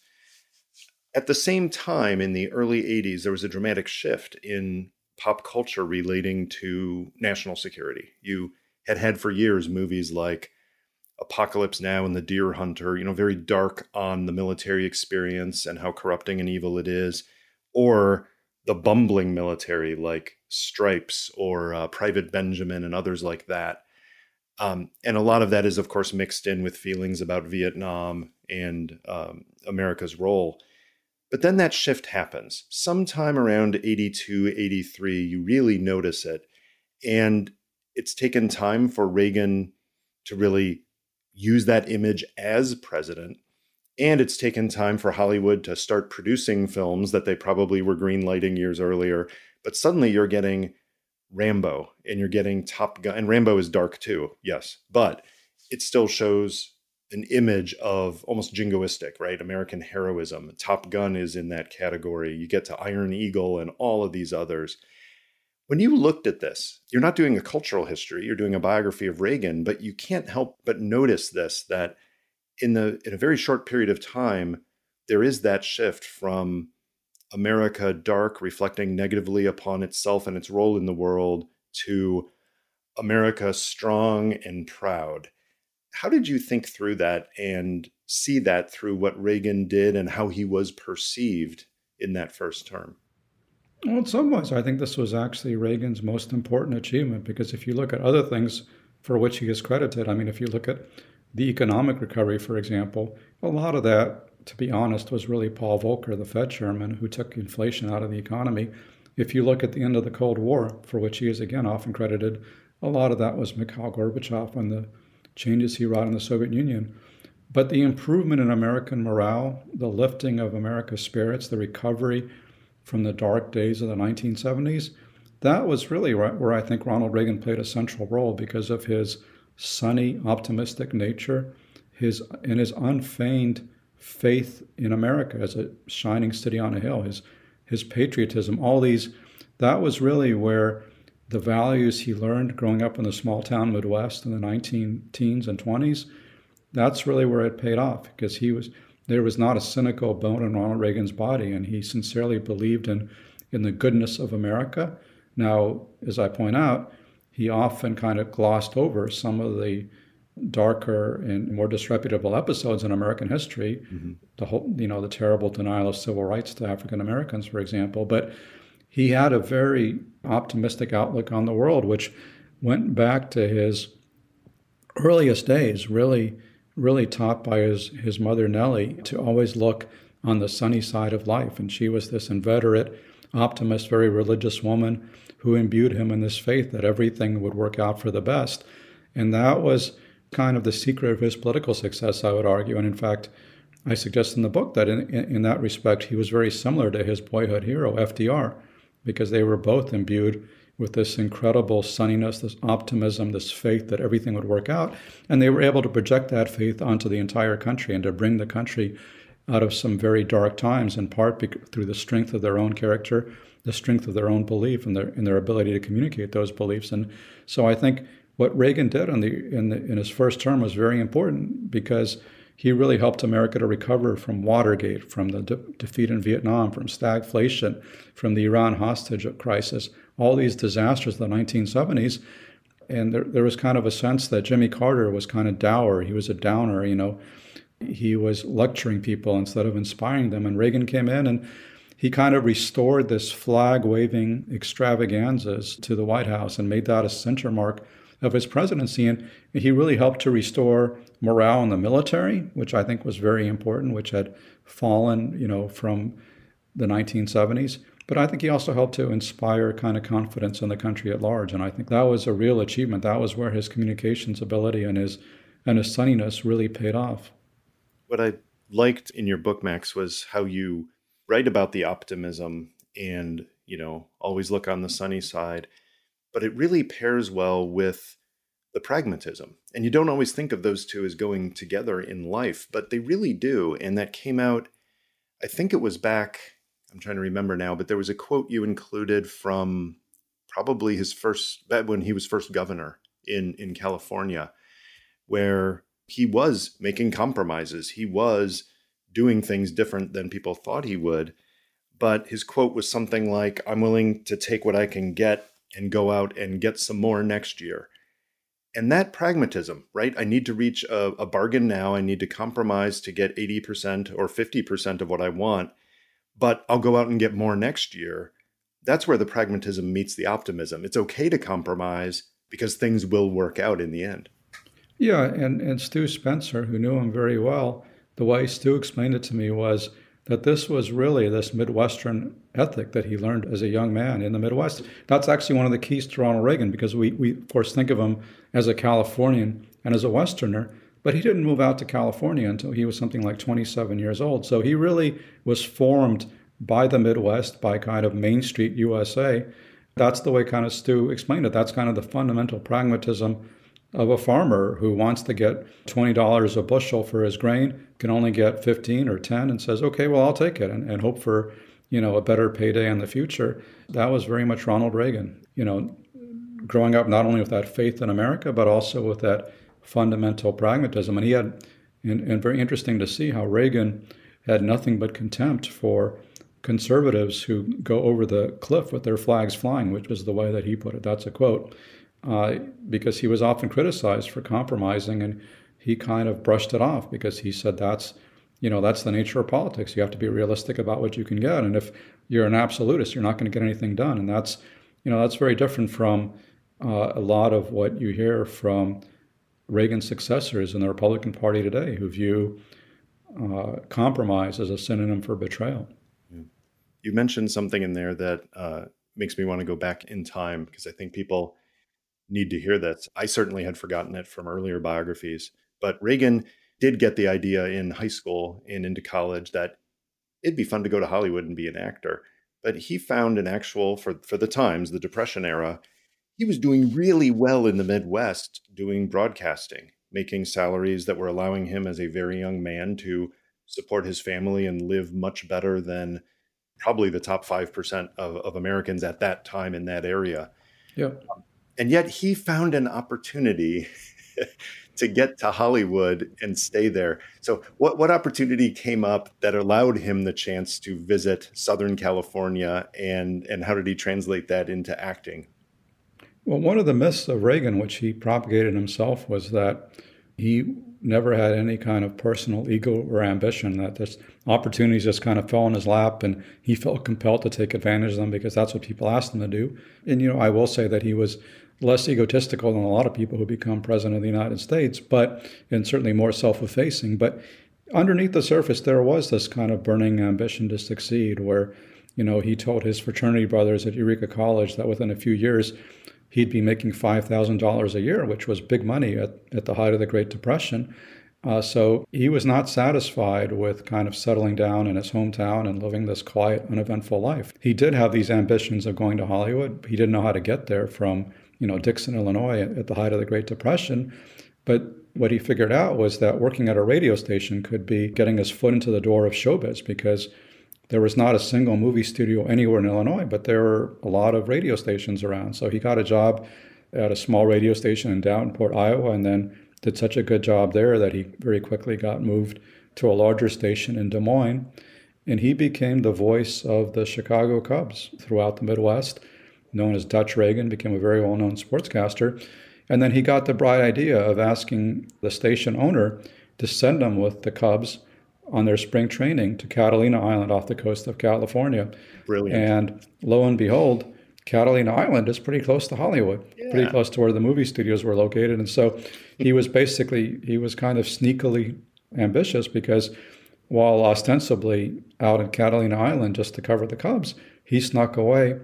At the same time, in the early 80s, there was a dramatic shift in pop culture relating to national security. You had had for years movies like Apocalypse Now and The Deer Hunter, you know, very dark on the military experience and how corrupting and evil it is or the bumbling military like Stripes or uh, Private Benjamin and others like that. Um, and a lot of that is, of course, mixed in with feelings about Vietnam and um, America's role. But then that shift happens. Sometime around 82, 83, you really notice it. And it's taken time for Reagan to really use that image as president. And it's taken time for Hollywood to start producing films that they probably were greenlighting years earlier. But suddenly you're getting Rambo and you're getting Top Gun. And Rambo is dark too, yes. But it still shows an image of almost jingoistic, right? American heroism. Top Gun is in that category. You get to Iron Eagle and all of these others. When you looked at this, you're not doing a cultural history, you're doing a biography of Reagan, but you can't help but notice this that in the in a very short period of time, there is that shift from America dark, reflecting negatively upon itself and its role in the world, to America strong and proud. How did you think through that and see that through what Reagan did and how he was perceived in that first term? Well, in some ways, I think this was actually Reagan's most important achievement because if you look at other things for which he is credited, I mean, if you look at the economic recovery, for example, a lot of that, to be honest, was really Paul Volcker, the Fed chairman, who took inflation out of the economy. If you look at the end of the Cold War, for which he is again often credited, a lot of that was Mikhail Gorbachev and the changes he wrought in the Soviet Union. But the improvement in American morale, the lifting of America's spirits, the recovery from the dark days of the 1970s, that was really where I think Ronald Reagan played a central role because of his sunny, optimistic nature, his and his unfeigned faith in America as a shining city on a hill, his his patriotism, all these that was really where the values he learned growing up in the small town Midwest in the 19 teens and 20s, that's really where it paid off because he was there was not a cynical bone in Ronald Reagan's body, and he sincerely believed in, in the goodness of America. Now, as I point out, he often kind of glossed over some of the darker and more disreputable episodes in American history, mm-hmm. the whole, you know, the terrible denial of civil rights to African Americans, for example. But he had a very optimistic outlook on the world, which went back to his earliest days, really really taught by his, his mother Nellie to always look on the sunny side of life. And she was this inveterate, optimist, very religious woman who imbued him in this faith that everything would work out for the best. And that was kind of the secret of his political success, I would argue. And in fact, I suggest in the book that in, in, in that respect, he was very similar to his boyhood hero, FDR, because they were both imbued with this incredible sunniness, this optimism, this faith that everything would work out. And they were able to project that faith onto the entire country and to bring the country out of some very dark times, in part through the strength of their own character, the strength of their own belief, and their, and their ability to communicate those beliefs. And so I think what Reagan did in, the, in, the, in his first term was very important because he really helped America to recover from Watergate, from the de- defeat in Vietnam, from stagflation, from the Iran hostage crisis, all these disasters of the 1970s. And there, there was kind of a sense that Jimmy Carter was kind of dour. He was a downer, you know. He was lecturing people instead of inspiring them. And Reagan came in and he kind of restored this flag waving extravaganzas to the White House and made that a center mark of his presidency. And he really helped to restore morale in the military, which I think was very important, which had fallen, you know, from the 1970s. But I think he also helped to inspire kind of confidence in the country at large. And I think that was a real achievement. That was where his communications ability and his and his sunniness really paid off. What I liked in your book, Max, was how you write about the optimism and, you know, always look on the sunny side. But it really pairs well with the pragmatism. And you don't always think of those two as going together in life, but they really do. And that came out, I think it was back I'm trying to remember now, but there was a quote you included from probably his first when he was first governor in in California, where he was making compromises. He was doing things different than people thought he would. But his quote was something like, I'm willing to take what I can get and go out and get some more next year. And that pragmatism, right? I need to reach a, a bargain now. I need to compromise to get 80% or 50% of what I want but I'll go out and get more next year. That's where the pragmatism meets the optimism. It's okay to compromise because things will work out in the end. Yeah, and, and Stu Spencer, who knew him very well, the way Stu explained it to me was that this was really this Midwestern ethic that he learned as a young man in the Midwest. That's actually one of the keys to Ronald Reagan because we, we of course, think of him as a Californian and as a Westerner, but he didn't move out to California until he was something like 27 years old. So he really was formed by the Midwest, by kind of Main Street USA. That's the way kind of Stu explained it. That's kind of the fundamental pragmatism of a farmer who wants to get $20 a bushel for his grain, can only get 15 or 10 and says, okay, well, I'll take it and, and hope for, you know, a better payday in the future. That was very much Ronald Reagan, you know, growing up not only with that faith in America, but also with that fundamental pragmatism. And he had, and, and very interesting to see how Reagan had nothing but contempt for conservatives who go over the cliff with their flags flying, which is the way that he put it. That's a quote, uh, because he was often criticized for compromising, and he kind of brushed it off because he said that's, you know, that's the nature of politics. You have to be realistic about what you can get, and if you're an absolutist, you're not going to get anything done, and that's, you know, that's very different from uh, a lot of what you hear from Reagan's successors in the Republican Party today, who view uh, compromise as a synonym for betrayal. You mentioned something in there that uh, makes me want to go back in time because I think people need to hear this. I certainly had forgotten it from earlier biographies, but Reagan did get the idea in high school and into college that it'd be fun to go to Hollywood and be an actor. But he found an actual, for, for the times, the Depression era, he was doing really well in the Midwest doing broadcasting, making salaries that were allowing him as a very young man to support his family and live much better than probably the top 5% of, of Americans at that time in that area. Yeah. Um, and yet he found an opportunity <laughs> to get to Hollywood and stay there. So what, what opportunity came up that allowed him the chance to visit Southern California and, and how did he translate that into acting? Well, one of the myths of Reagan, which he propagated himself, was that he never had any kind of personal ego or ambition, that this opportunities just kind of fell in his lap and he felt compelled to take advantage of them because that's what people asked him to do. And, you know, I will say that he was less egotistical than a lot of people who become president of the United States, but, and certainly more self effacing. But underneath the surface, there was this kind of burning ambition to succeed where, you know, he told his fraternity brothers at Eureka College that within a few years, he'd be making $5,000 a year, which was big money at, at the height of the Great Depression. Uh, so he was not satisfied with kind of settling down in his hometown and living this quiet, uneventful life. He did have these ambitions of going to Hollywood. He didn't know how to get there from, you know, Dixon, Illinois at the height of the Great Depression. But what he figured out was that working at a radio station could be getting his foot into the door of showbiz because there was not a single movie studio anywhere in Illinois, but there were a lot of radio stations around. So he got a job at a small radio station in Davenport, Iowa, and then did such a good job there that he very quickly got moved to a larger station in Des Moines. And he became the voice of the Chicago Cubs throughout the Midwest, known as Dutch Reagan, became a very well known sportscaster. And then he got the bright idea of asking the station owner to send him with the Cubs on their spring training to Catalina Island off the coast of California. Brilliant. And lo and behold, Catalina Island is pretty close to Hollywood, yeah. pretty close to where the movie studios were located. And so he was basically, he was kind of sneakily ambitious because while ostensibly out in Catalina Island just to cover the Cubs, he snuck away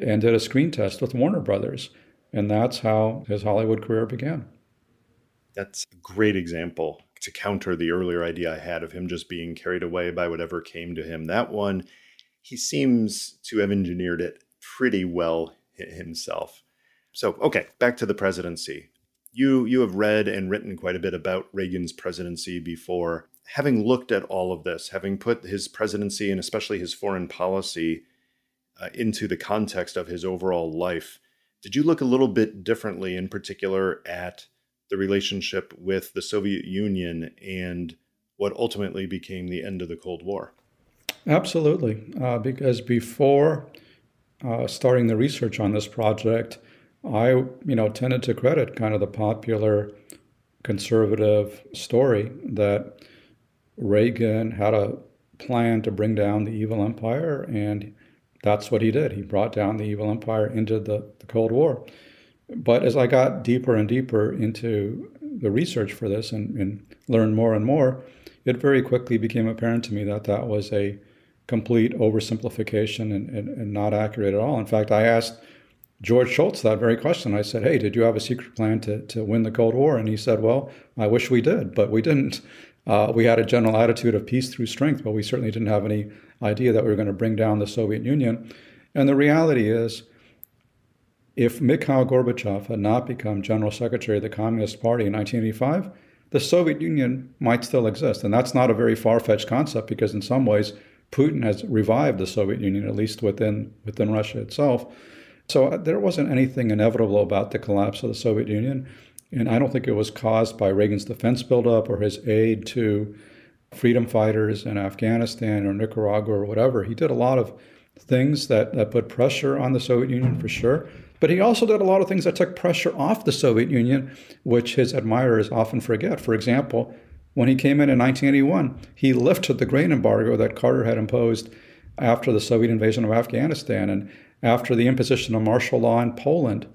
and did a screen test with Warner Brothers. And that's how his Hollywood career began. That's a great example to counter the earlier idea I had of him just being carried away by whatever came to him. That one, he seems to have engineered it pretty well himself. So, okay, back to the presidency. You you have read and written quite a bit about Reagan's presidency before. Having looked at all of this, having put his presidency and especially his foreign policy uh, into the context of his overall life, did you look a little bit differently, in particular, at the relationship with the Soviet Union and what ultimately became the end of the Cold War. Absolutely, uh, because before uh, starting the research on this project, I you know tended to credit kind of the popular conservative story that Reagan had a plan to bring down the evil empire, and that's what he did. He brought down the evil empire into the, the Cold War. But as I got deeper and deeper into the research for this and, and learned more and more, it very quickly became apparent to me that that was a complete oversimplification and, and, and not accurate at all. In fact, I asked George Shultz that very question. I said, Hey, did you have a secret plan to, to win the Cold War? And he said, Well, I wish we did, but we didn't. Uh, we had a general attitude of peace through strength, but we certainly didn't have any idea that we were going to bring down the Soviet Union. And the reality is, if Mikhail Gorbachev had not become General Secretary of the Communist Party in 1985, the Soviet Union might still exist. And that's not a very far fetched concept because, in some ways, Putin has revived the Soviet Union, at least within, within Russia itself. So uh, there wasn't anything inevitable about the collapse of the Soviet Union. And I don't think it was caused by Reagan's defense buildup or his aid to freedom fighters in Afghanistan or Nicaragua or whatever. He did a lot of things that, that put pressure on the Soviet Union for sure. But he also did a lot of things that took pressure off the Soviet Union, which his admirers often forget. For example, when he came in in 1981, he lifted the grain embargo that Carter had imposed after the Soviet invasion of Afghanistan. And after the imposition of martial law in Poland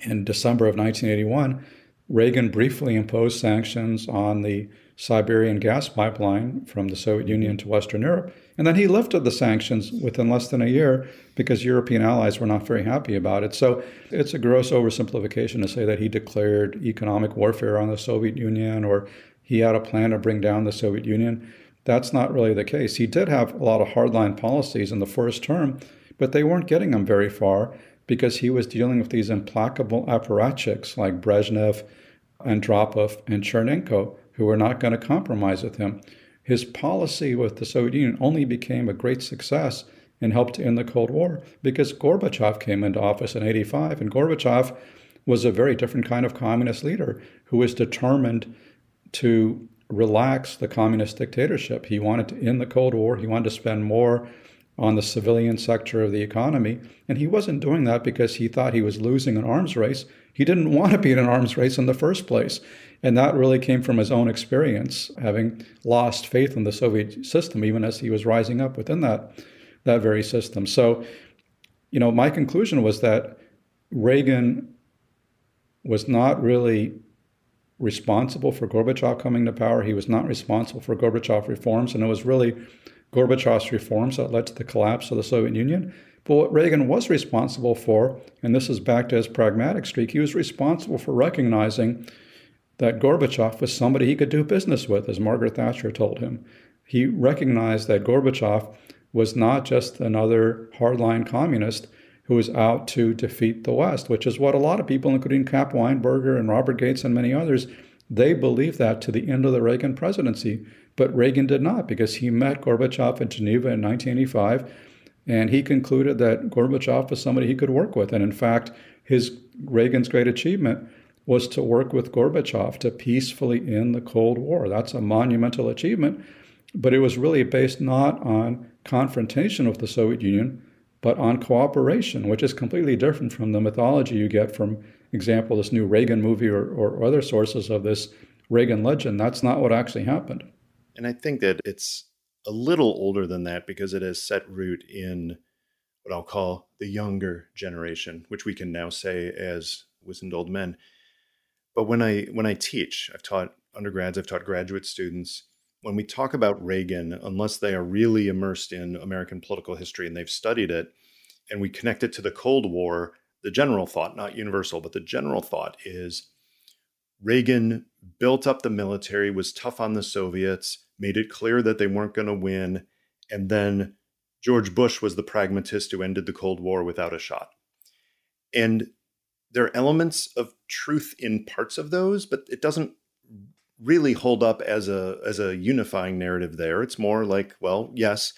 in December of 1981, Reagan briefly imposed sanctions on the Siberian gas pipeline from the Soviet Union to Western Europe. And then he lifted the sanctions within less than a year because European allies were not very happy about it. So it's a gross oversimplification to say that he declared economic warfare on the Soviet Union or he had a plan to bring down the Soviet Union. That's not really the case. He did have a lot of hardline policies in the first term, but they weren't getting him very far because he was dealing with these implacable apparatchiks like Brezhnev, Andropov, and Chernenko, who were not going to compromise with him. His policy with the Soviet Union only became a great success and helped to end the Cold War because Gorbachev came into office in 85, and Gorbachev was a very different kind of communist leader who was determined to relax the communist dictatorship. He wanted to end the Cold War, he wanted to spend more on the civilian sector of the economy. And he wasn't doing that because he thought he was losing an arms race. He didn't want to be in an arms race in the first place. And that really came from his own experience, having lost faith in the Soviet system, even as he was rising up within that, that very system. So, you know, my conclusion was that Reagan was not really responsible for Gorbachev coming to power. He was not responsible for Gorbachev reforms. And it was really Gorbachev's reforms that led to the collapse of the Soviet Union. But what Reagan was responsible for, and this is back to his pragmatic streak, he was responsible for recognizing that Gorbachev was somebody he could do business with, as Margaret Thatcher told him. He recognized that Gorbachev was not just another hardline communist who was out to defeat the West, which is what a lot of people, including Cap Weinberger and Robert Gates and many others, they believed that to the end of the Reagan presidency. But Reagan did not because he met Gorbachev in Geneva in 1985 and he concluded that Gorbachev was somebody he could work with. And in fact, his Reagan's great achievement was to work with Gorbachev to peacefully end the Cold War. That's a monumental achievement, but it was really based not on confrontation with the Soviet Union, but on cooperation, which is completely different from the mythology you get from, example, this new Reagan movie or, or other sources of this Reagan legend. That's not what actually happened. And I think that it's a little older than that because it has set root in what I'll call the younger generation, which we can now say as wizened old men. But when I when I teach, I've taught undergrads, I've taught graduate students. When we talk about Reagan, unless they are really immersed in American political history and they've studied it, and we connect it to the Cold War, the general thought, not universal, but the general thought is Reagan built up the military, was tough on the Soviets, made it clear that they weren't going to win. And then George Bush was the pragmatist who ended the Cold War without a shot. And there are elements of truth in parts of those, but it doesn't really hold up as a as a unifying narrative there. It's more like, well, yes,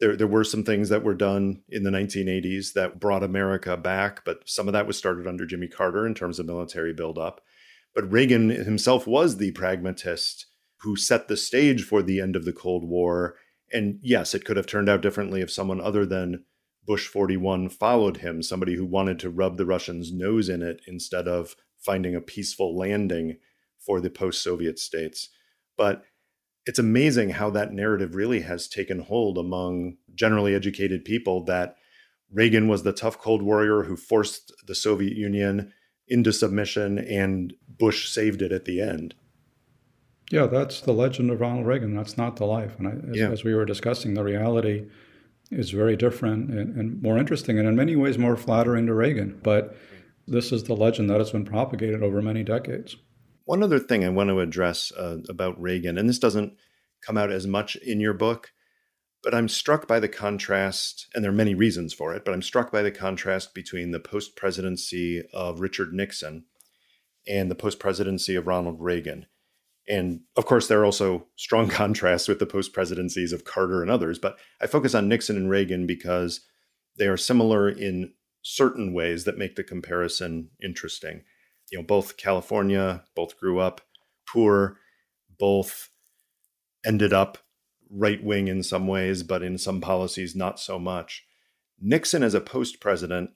there there were some things that were done in the 1980s that brought America back, but some of that was started under Jimmy Carter in terms of military buildup. But Reagan himself was the pragmatist who set the stage for the end of the Cold War. And yes, it could have turned out differently if someone other than Bush 41 followed him, somebody who wanted to rub the Russians' nose in it instead of finding a peaceful landing for the post Soviet states. But it's amazing how that narrative really has taken hold among generally educated people that Reagan was the tough cold warrior who forced the Soviet Union into submission and Bush saved it at the end. Yeah, that's the legend of Ronald Reagan. That's not the life. And I, as, Yeah. as we were discussing, the reality is very different and, and more interesting, and in many ways more flattering to Reagan. But this is the legend that has been propagated over many decades. One other thing I want to address uh, about Reagan, and this doesn't come out as much in your book, but I'm struck by the contrast, and there are many reasons for it, but I'm struck by the contrast between the post presidency of Richard Nixon and the post presidency of Ronald Reagan. And of course, there are also strong <laughs> contrasts with the post presidencies of Carter and others, but I focus on Nixon and Reagan because they are similar in certain ways that make the comparison interesting. You know, both California, both grew up poor, both ended up right wing in some ways, but in some policies, not so much. Nixon, as a post president,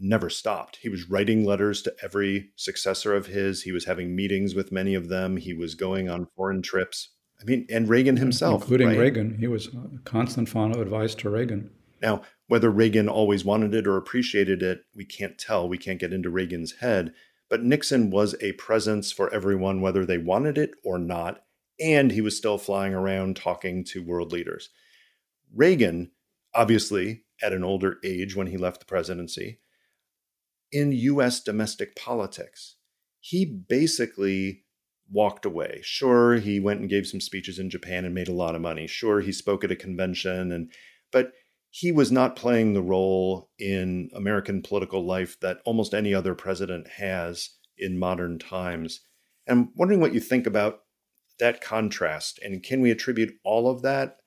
never stopped. He was writing letters to every successor of his. He was having meetings with many of them. He was going on foreign trips. I mean, and Reagan himself, including right? Reagan, he was a constant font of advice to Reagan. Now, whether Reagan always wanted it or appreciated it, we can't tell. We can't get into Reagan's head. But Nixon was a presence for everyone, whether they wanted it or not. And he was still flying around talking to world leaders. Reagan, obviously at an older age when he left the presidency, in US domestic politics, he basically walked away. Sure, he went and gave some speeches in Japan and made a lot of money. Sure, he spoke at a convention and but he was not playing the role in American political life that almost any other president has in modern times. And I'm wondering what you think about that contrast and can we attribute all of that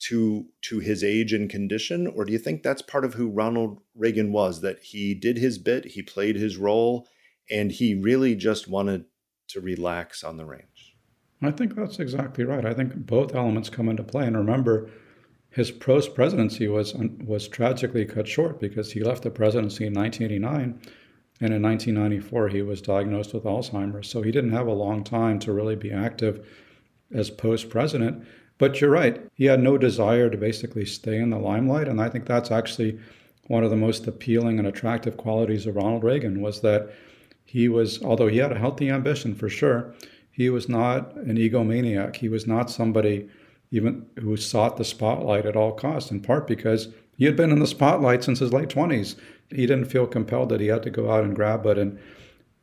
to to his age and condition or do you think that's part of who Ronald Reagan was that he did his bit, he played his role and he really just wanted to relax on the range? I think that's exactly right. I think both elements come into play. And remember, his post presidency was was tragically cut short because he left the presidency in 1989, and in 1994 he was diagnosed with Alzheimer's. So he didn't have a long time to really be active as post president. But you're right, he had no desire to basically stay in the limelight, and I think that's actually one of the most appealing and attractive qualities of Ronald Reagan was that he was, although he had a healthy ambition for sure, he was not an egomaniac. He was not somebody even who sought the spotlight at all costs, in part because he had been in the spotlight since his late 20s. He didn't feel compelled that he had to go out and grab it. And,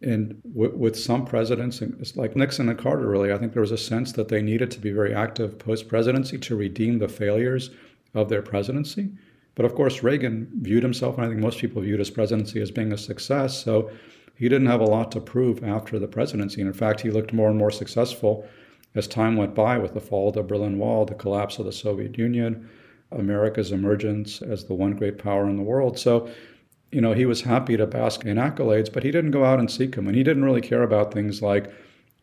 and w- with some presidents, it's like Nixon and Carter, really, I think there was a sense that they needed to be very active post presidency to redeem the failures of their presidency. But of course, Reagan viewed himself, and I think most people viewed his presidency as being a success. So he didn't have a lot to prove after the presidency. And in fact, he looked more and more successful as time went by with the fall of the Berlin Wall, the collapse of the Soviet Union, America's emergence as the one great power in the world. So, you know, he was happy to bask in accolades, but he didn't go out and seek them. And he didn't really care about things like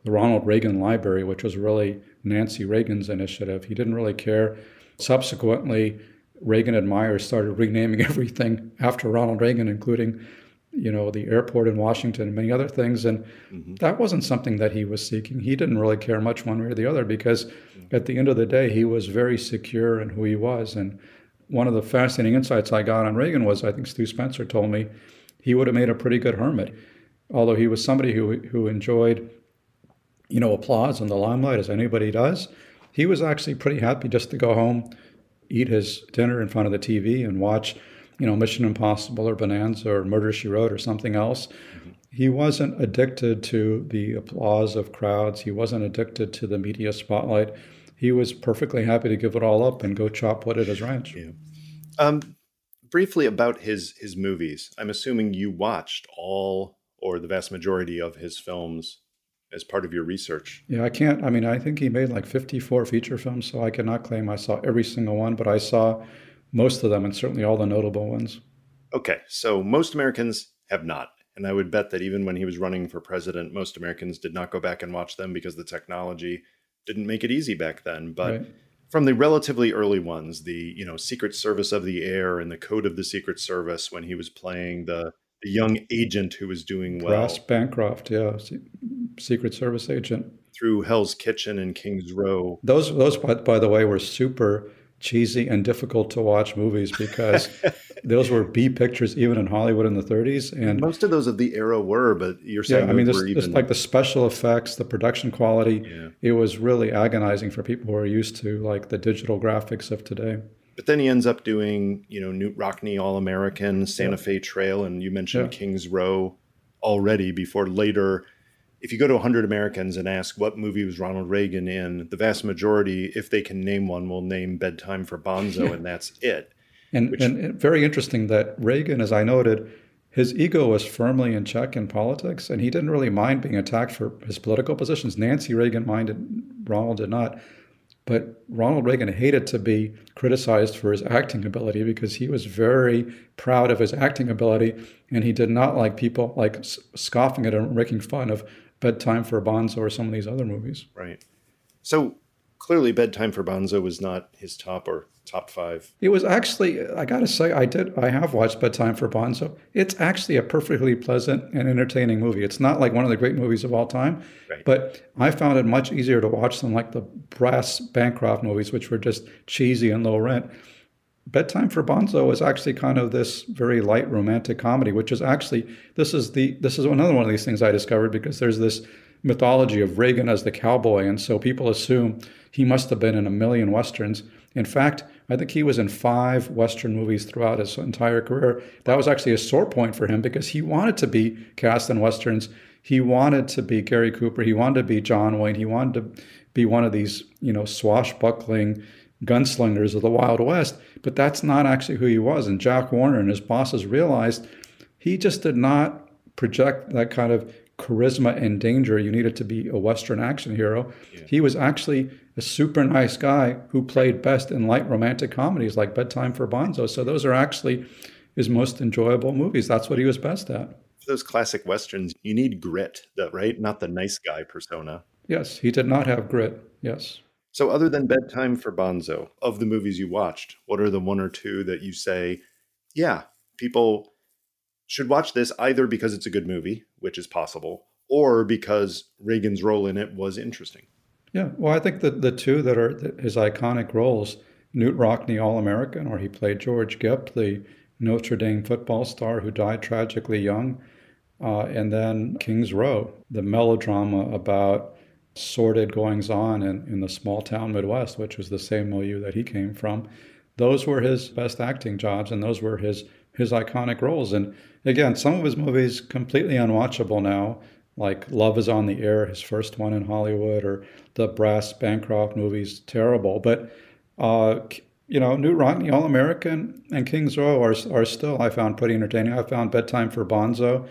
the Ronald Reagan Library, which was really Nancy Reagan's initiative. He didn't really care. Subsequently, Reagan admirers started renaming <laughs> everything after Ronald Reagan, including you know, the airport in Washington and many other things. And mm-hmm. that wasn't something that he was seeking. He didn't really care much one way or the other because mm-hmm. at the end of the day, he was very secure in who he was. And one of the fascinating insights I got on Reagan was I think Stu Spencer told me he would have made a pretty good hermit. Although he was somebody who, who enjoyed, you know, applause and the limelight as anybody does, he was actually pretty happy just to go home, eat his dinner in front of the TV and watch you know, Mission Impossible or Bonanza or Murder She Wrote or something else. Mm-hmm. He wasn't addicted to the applause of crowds. He wasn't addicted to the media spotlight. He was perfectly happy to give it all up and go chop wood at his ranch. Yeah. Um, briefly about his his movies. I'm assuming you watched all or the vast majority of his films as part of your research. Yeah, I can't. I mean, I think he made like 54 feature films, so I cannot claim I saw every single one, but I saw most of them, and certainly all the notable ones. Okay, so most Americans have not. And I would bet that even when he was running for president, most Americans did not go back and watch them because the technology didn't make it easy back then. But right. from the relatively early ones, the you know Secret Service of the Air and the Code of the Secret Service, when he was playing the the young agent who was doing well, Brass Bancroft, yeah, Secret Service agent through Hell's Kitchen and Kings Row. Those those by, by the way were super cheesy and difficult to watch movies because <laughs> those were B pictures even in Hollywood in the 30s. And most of those of the era were, but you're saying yeah, I mean, this, even... like the special effects, the production quality, yeah. it was really agonizing for people who are used to like the digital graphics of today. But then he ends up doing, you know, Knute Rockne All American, Santa yeah. Fe Trail, and you mentioned. Kings Row already before later if you go to 100 Americans and ask what movie was Ronald Reagan in, the vast majority, if they can name one, will name Bedtime for Bonzo, and that's it. And, which, and very interesting that Reagan, as I noted, his ego was firmly in check in politics, and he didn't really mind being attacked for his political positions. Nancy Reagan minded, Ronald did not. But Ronald Reagan hated to be criticized for his acting ability because he was very proud of his acting ability, and he did not like people like scoffing at him, making fun of Bedtime for Bonzo or some of these other movies. Right. So clearly, Bedtime for Bonzo was not his top or top five. It was actually, I got to say, I did, I have watched Bedtime for Bonzo. It's actually a perfectly pleasant and entertaining movie. It's not like one of the great movies of all time, right. but I found it much easier to watch than like the Brass Bancroft movies, which were just cheesy and low rent. Bedtime for Bonzo is actually kind of this very light romantic comedy, which is actually this is the this is another one of these things I discovered because there's this mythology of Reagan as the cowboy, and so people assume he must have been in a million westerns. In fact, I think he was in five western movies throughout his entire career. That was actually a sore point for him because he wanted to be cast in westerns. He wanted to be Gary Cooper. He wanted to be John Wayne. He wanted to be one of these, you know, swashbuckling gunslingers of the Wild West, but that's not actually who he was. And Jack Warner and his bosses realized he just did not project that kind of charisma and danger you needed to be a Western action hero. Yeah. He was actually a super nice guy who played best in light romantic comedies like Bedtime for Bonzo. So those are actually his most enjoyable movies. That's what he was best at. For those classic Westerns, you need grit, right? Not the nice guy persona. Yes, he did not have grit. Yes. So, other than Bedtime for Bonzo, of the movies you watched, what are the one or two that you say, yeah, people should watch this either because it's a good movie, which is possible, or because Reagan's role in it was interesting? Yeah, well, I think that the two that are his iconic roles, Knute Rockne, All American, where he played George Gipp, the Notre Dame football star who died tragically young, uh, and then Kings Row, the melodrama about sordid goings on in, in the small town Midwest, which was the same milieu that he came from. Those were his best acting jobs, and those were his his iconic roles. And again, some of his movies completely unwatchable now, like Love Is on the Air, his first one in Hollywood, or the Brass Bancroft movies, terrible. But uh, you know, Knute Rockne, All American, and Kings Row are are still I found pretty entertaining. I found Bedtime for Bonzo.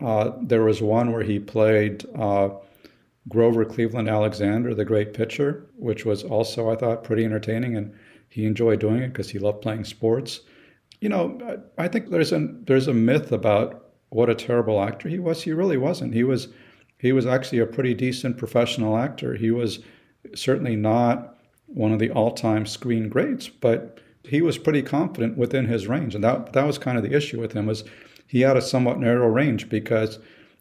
Uh, there was one where he played. Uh, Grover Cleveland Alexander, the great pitcher, which was also, I thought, pretty entertaining. And he enjoyed doing it because he loved playing sports. You know, I think there's a, there's a myth about what a terrible actor he was. He really wasn't. He was, he was actually a pretty decent professional actor. He was certainly not one of the all-time screen greats, but he was pretty confident within his range. And that, that was kind of the issue with him was he had a somewhat narrow range because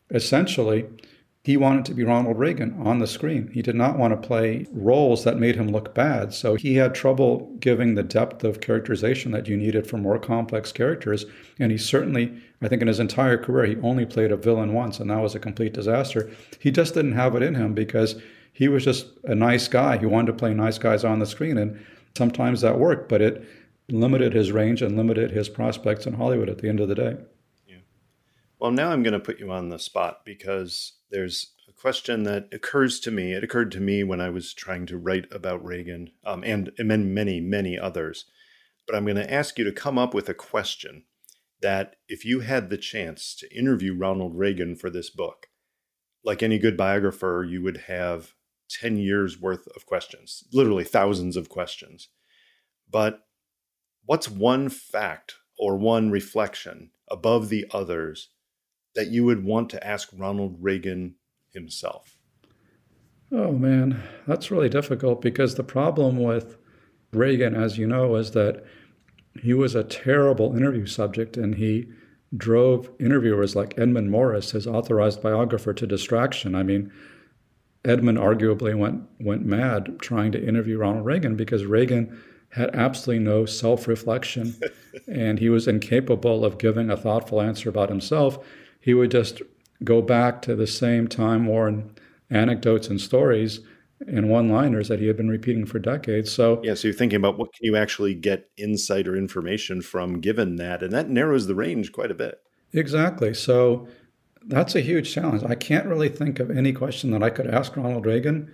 essentially – he wanted to be Ronald Reagan on the screen. He did not want to play roles that made him look bad. So he had trouble giving the depth of characterization that you needed for more complex characters. And he certainly, I think in his entire career, he only played a villain once, and that was a complete disaster. He just didn't have it in him because he was just a nice guy. He wanted to play nice guys on the screen. And sometimes that worked, but it limited his range and limited his prospects in Hollywood at the end of the day. Well, now I'm going to put you on the spot because there's a question that occurs to me. It occurred to me when I was trying to write about Reagan um, and, and many, many others. But I'm going to ask you to come up with a question that if you had the chance to interview Ronald Reagan for this book, like any good biographer, you would have 10 years worth of questions, literally thousands of questions. But what's one fact or one reflection above the others that you would want to ask Ronald Reagan himself? Oh, man, that's really difficult because the problem with Reagan, as you know, is that he was a terrible interview subject and he drove interviewers like Edmund Morris, his authorized biographer, to distraction. I mean, Edmund arguably went went mad trying to interview Ronald Reagan because Reagan had absolutely no self reflection <laughs> and he was incapable of giving a thoughtful answer about himself. He would just go back to the same time worn anecdotes and stories and one liners that he had been repeating for decades. So, yeah, so you're thinking about what can you actually get insight or information from given that, and that narrows the range quite a bit. Exactly. So, that's a huge challenge. I can't really think of any question that I could ask Ronald Reagan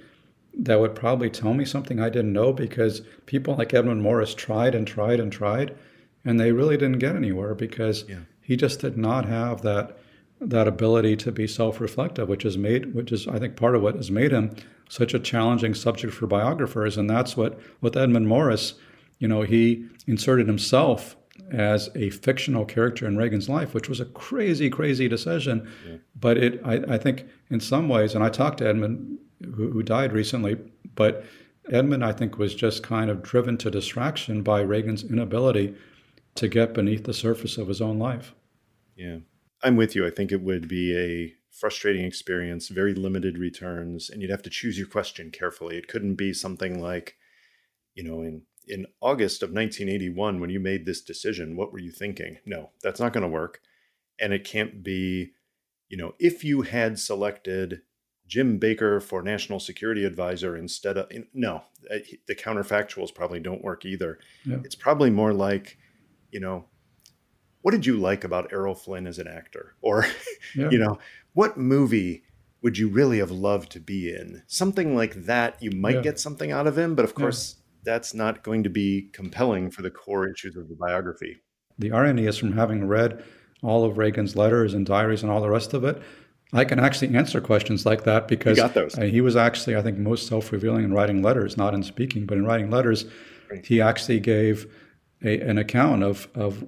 that would probably tell me something I didn't know because people like Edmund Morris tried and tried and tried and they really didn't get anywhere because yeah. he just did not have that that ability to be self-reflective which is made which is I think part of what has made him such a challenging subject for biographers and that's what with Edmund Morris you know he inserted himself as a fictional character in Reagan's life, which was a crazy, crazy decision. Yeah. But it, I, I, think, in some ways, and I talked to Edmund, who, who, died recently, but Edmund, I think, was just kind of driven to distraction by Reagan's inability to get beneath the surface of his own life. Yeah, I'm with you. I think it would be a frustrating experience, very limited returns, and you'd have to choose your question carefully. It couldn't be something like, you know, in in August of 1981, when you made this decision, what were you thinking? No, that's not going to work. And it can't be, you know, if you had selected Jim Baker for national security advisor instead of, no, uh, the counterfactuals probably don't work either. Yeah. It's probably more like, you know, what did you like about Errol Flynn as an actor? Or, <laughs> yeah. you know, what movie would you really have loved to be in? Something like that. You might yeah. get something out of him, but of course, that's not going to be compelling for the core issues of the biography. The irony is from having read all of Reagan's letters and diaries and all the rest of it, I can actually answer questions like that because he was actually, I think, most self revealing in writing letters, not in speaking, but in writing letters. Right. He actually gave a, an account of, of,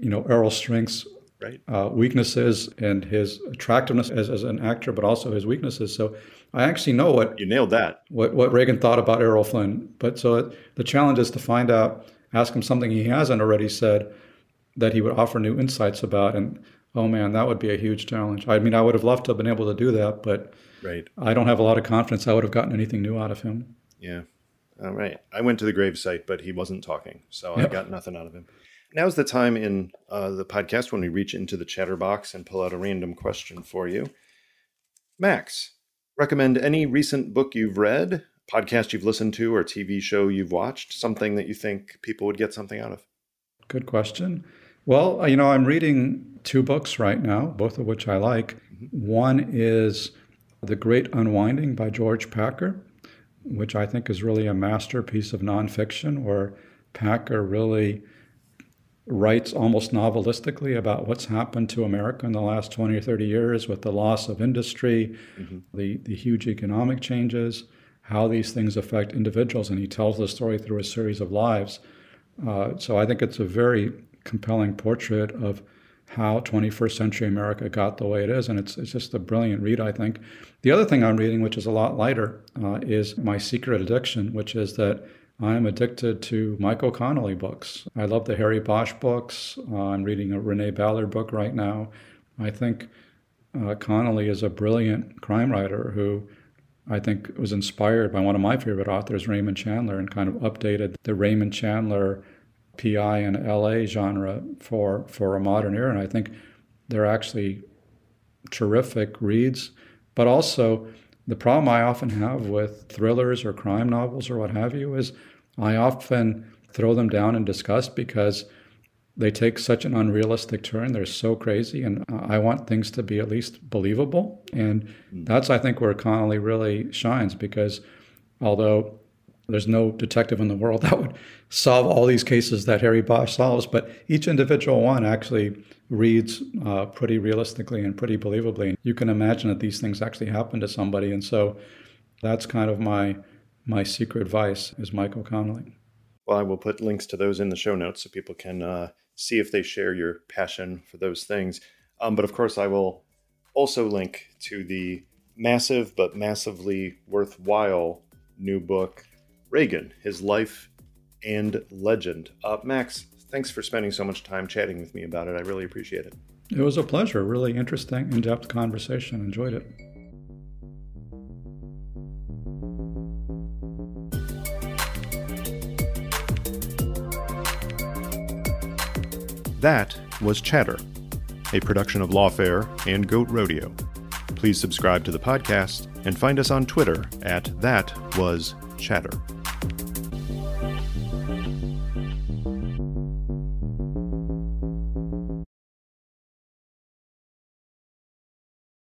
you know, Errol's strengths, right. uh, weaknesses, and his attractiveness as, as an actor, but also his weaknesses. So I actually know what you nailed that. What what Reagan thought about Errol Flynn, but so it, the challenge is to find out, ask him something he hasn't already said, that he would offer new insights about. And oh man, that would be a huge challenge. I mean, I would have loved to have been able to do that, but right, I don't have a lot of confidence I would have gotten anything new out of him. Yeah, all right. I went to the gravesite, but he wasn't talking, so yep. I got nothing out of him. Now's the time in uh, the podcast when we reach into the chatterbox and pull out a random question for you. Max, recommend any recent book you've read, podcast you've listened to, or TV show you've watched, something that you think people would get something out of? Good question. Well, you know, I'm reading two books right now, both of which I like. Mm-hmm. One is The Great Unwinding by George Packer, which I think is really a masterpiece of nonfiction where Packer really writes almost novelistically about what's happened to America in the last 20 or 30 years with the loss of industry, mm-hmm. the, the huge economic changes, how these things affect individuals. And he tells the story through a series of lives. Uh, so I think it's a very compelling portrait of how 21st century America got the way it is. And it's, it's just a brilliant read, I think. The other thing I'm reading, which is a lot lighter, uh, is My Secret Addiction, which is that I'm addicted to Michael Connelly books. I love the Harry Bosch books. Uh, I'm reading a Renee Ballard book right now. I think uh, Connelly is a brilliant crime writer who I think was inspired by one of my favorite authors, Raymond Chandler, and kind of updated the Raymond Chandler PI and LA genre for, for a modern era. And I think they're actually terrific reads, but also the problem I often have with thrillers or crime novels or what have you is I often throw them down in disgust because they take such an unrealistic turn. They're so crazy, and I want things to be at least believable. And hmm. that's, I think, where Connelly really shines because although there's no detective in the world <laughs> that would solve all these cases that Harry Bosch solves, but each individual one actually reads uh, pretty realistically and pretty believably. You can imagine that these things actually happen to somebody, and so that's kind of my my secret vice is Michael Connelly. Well, I will put links to those in the show notes so people can uh, see if they share your passion for those things. Um, but of course, I will also link to the massive but massively worthwhile new book, Reagan, His Life and Legend. Uh, Max, thanks for spending so much time chatting with me about it. I really appreciate it. It was a pleasure. Really interesting, in depth conversation. Enjoyed it. That was Chatter, a production of Lawfare and Goat Rodeo. Please subscribe to the podcast and find us on Twitter at That Was Chatter.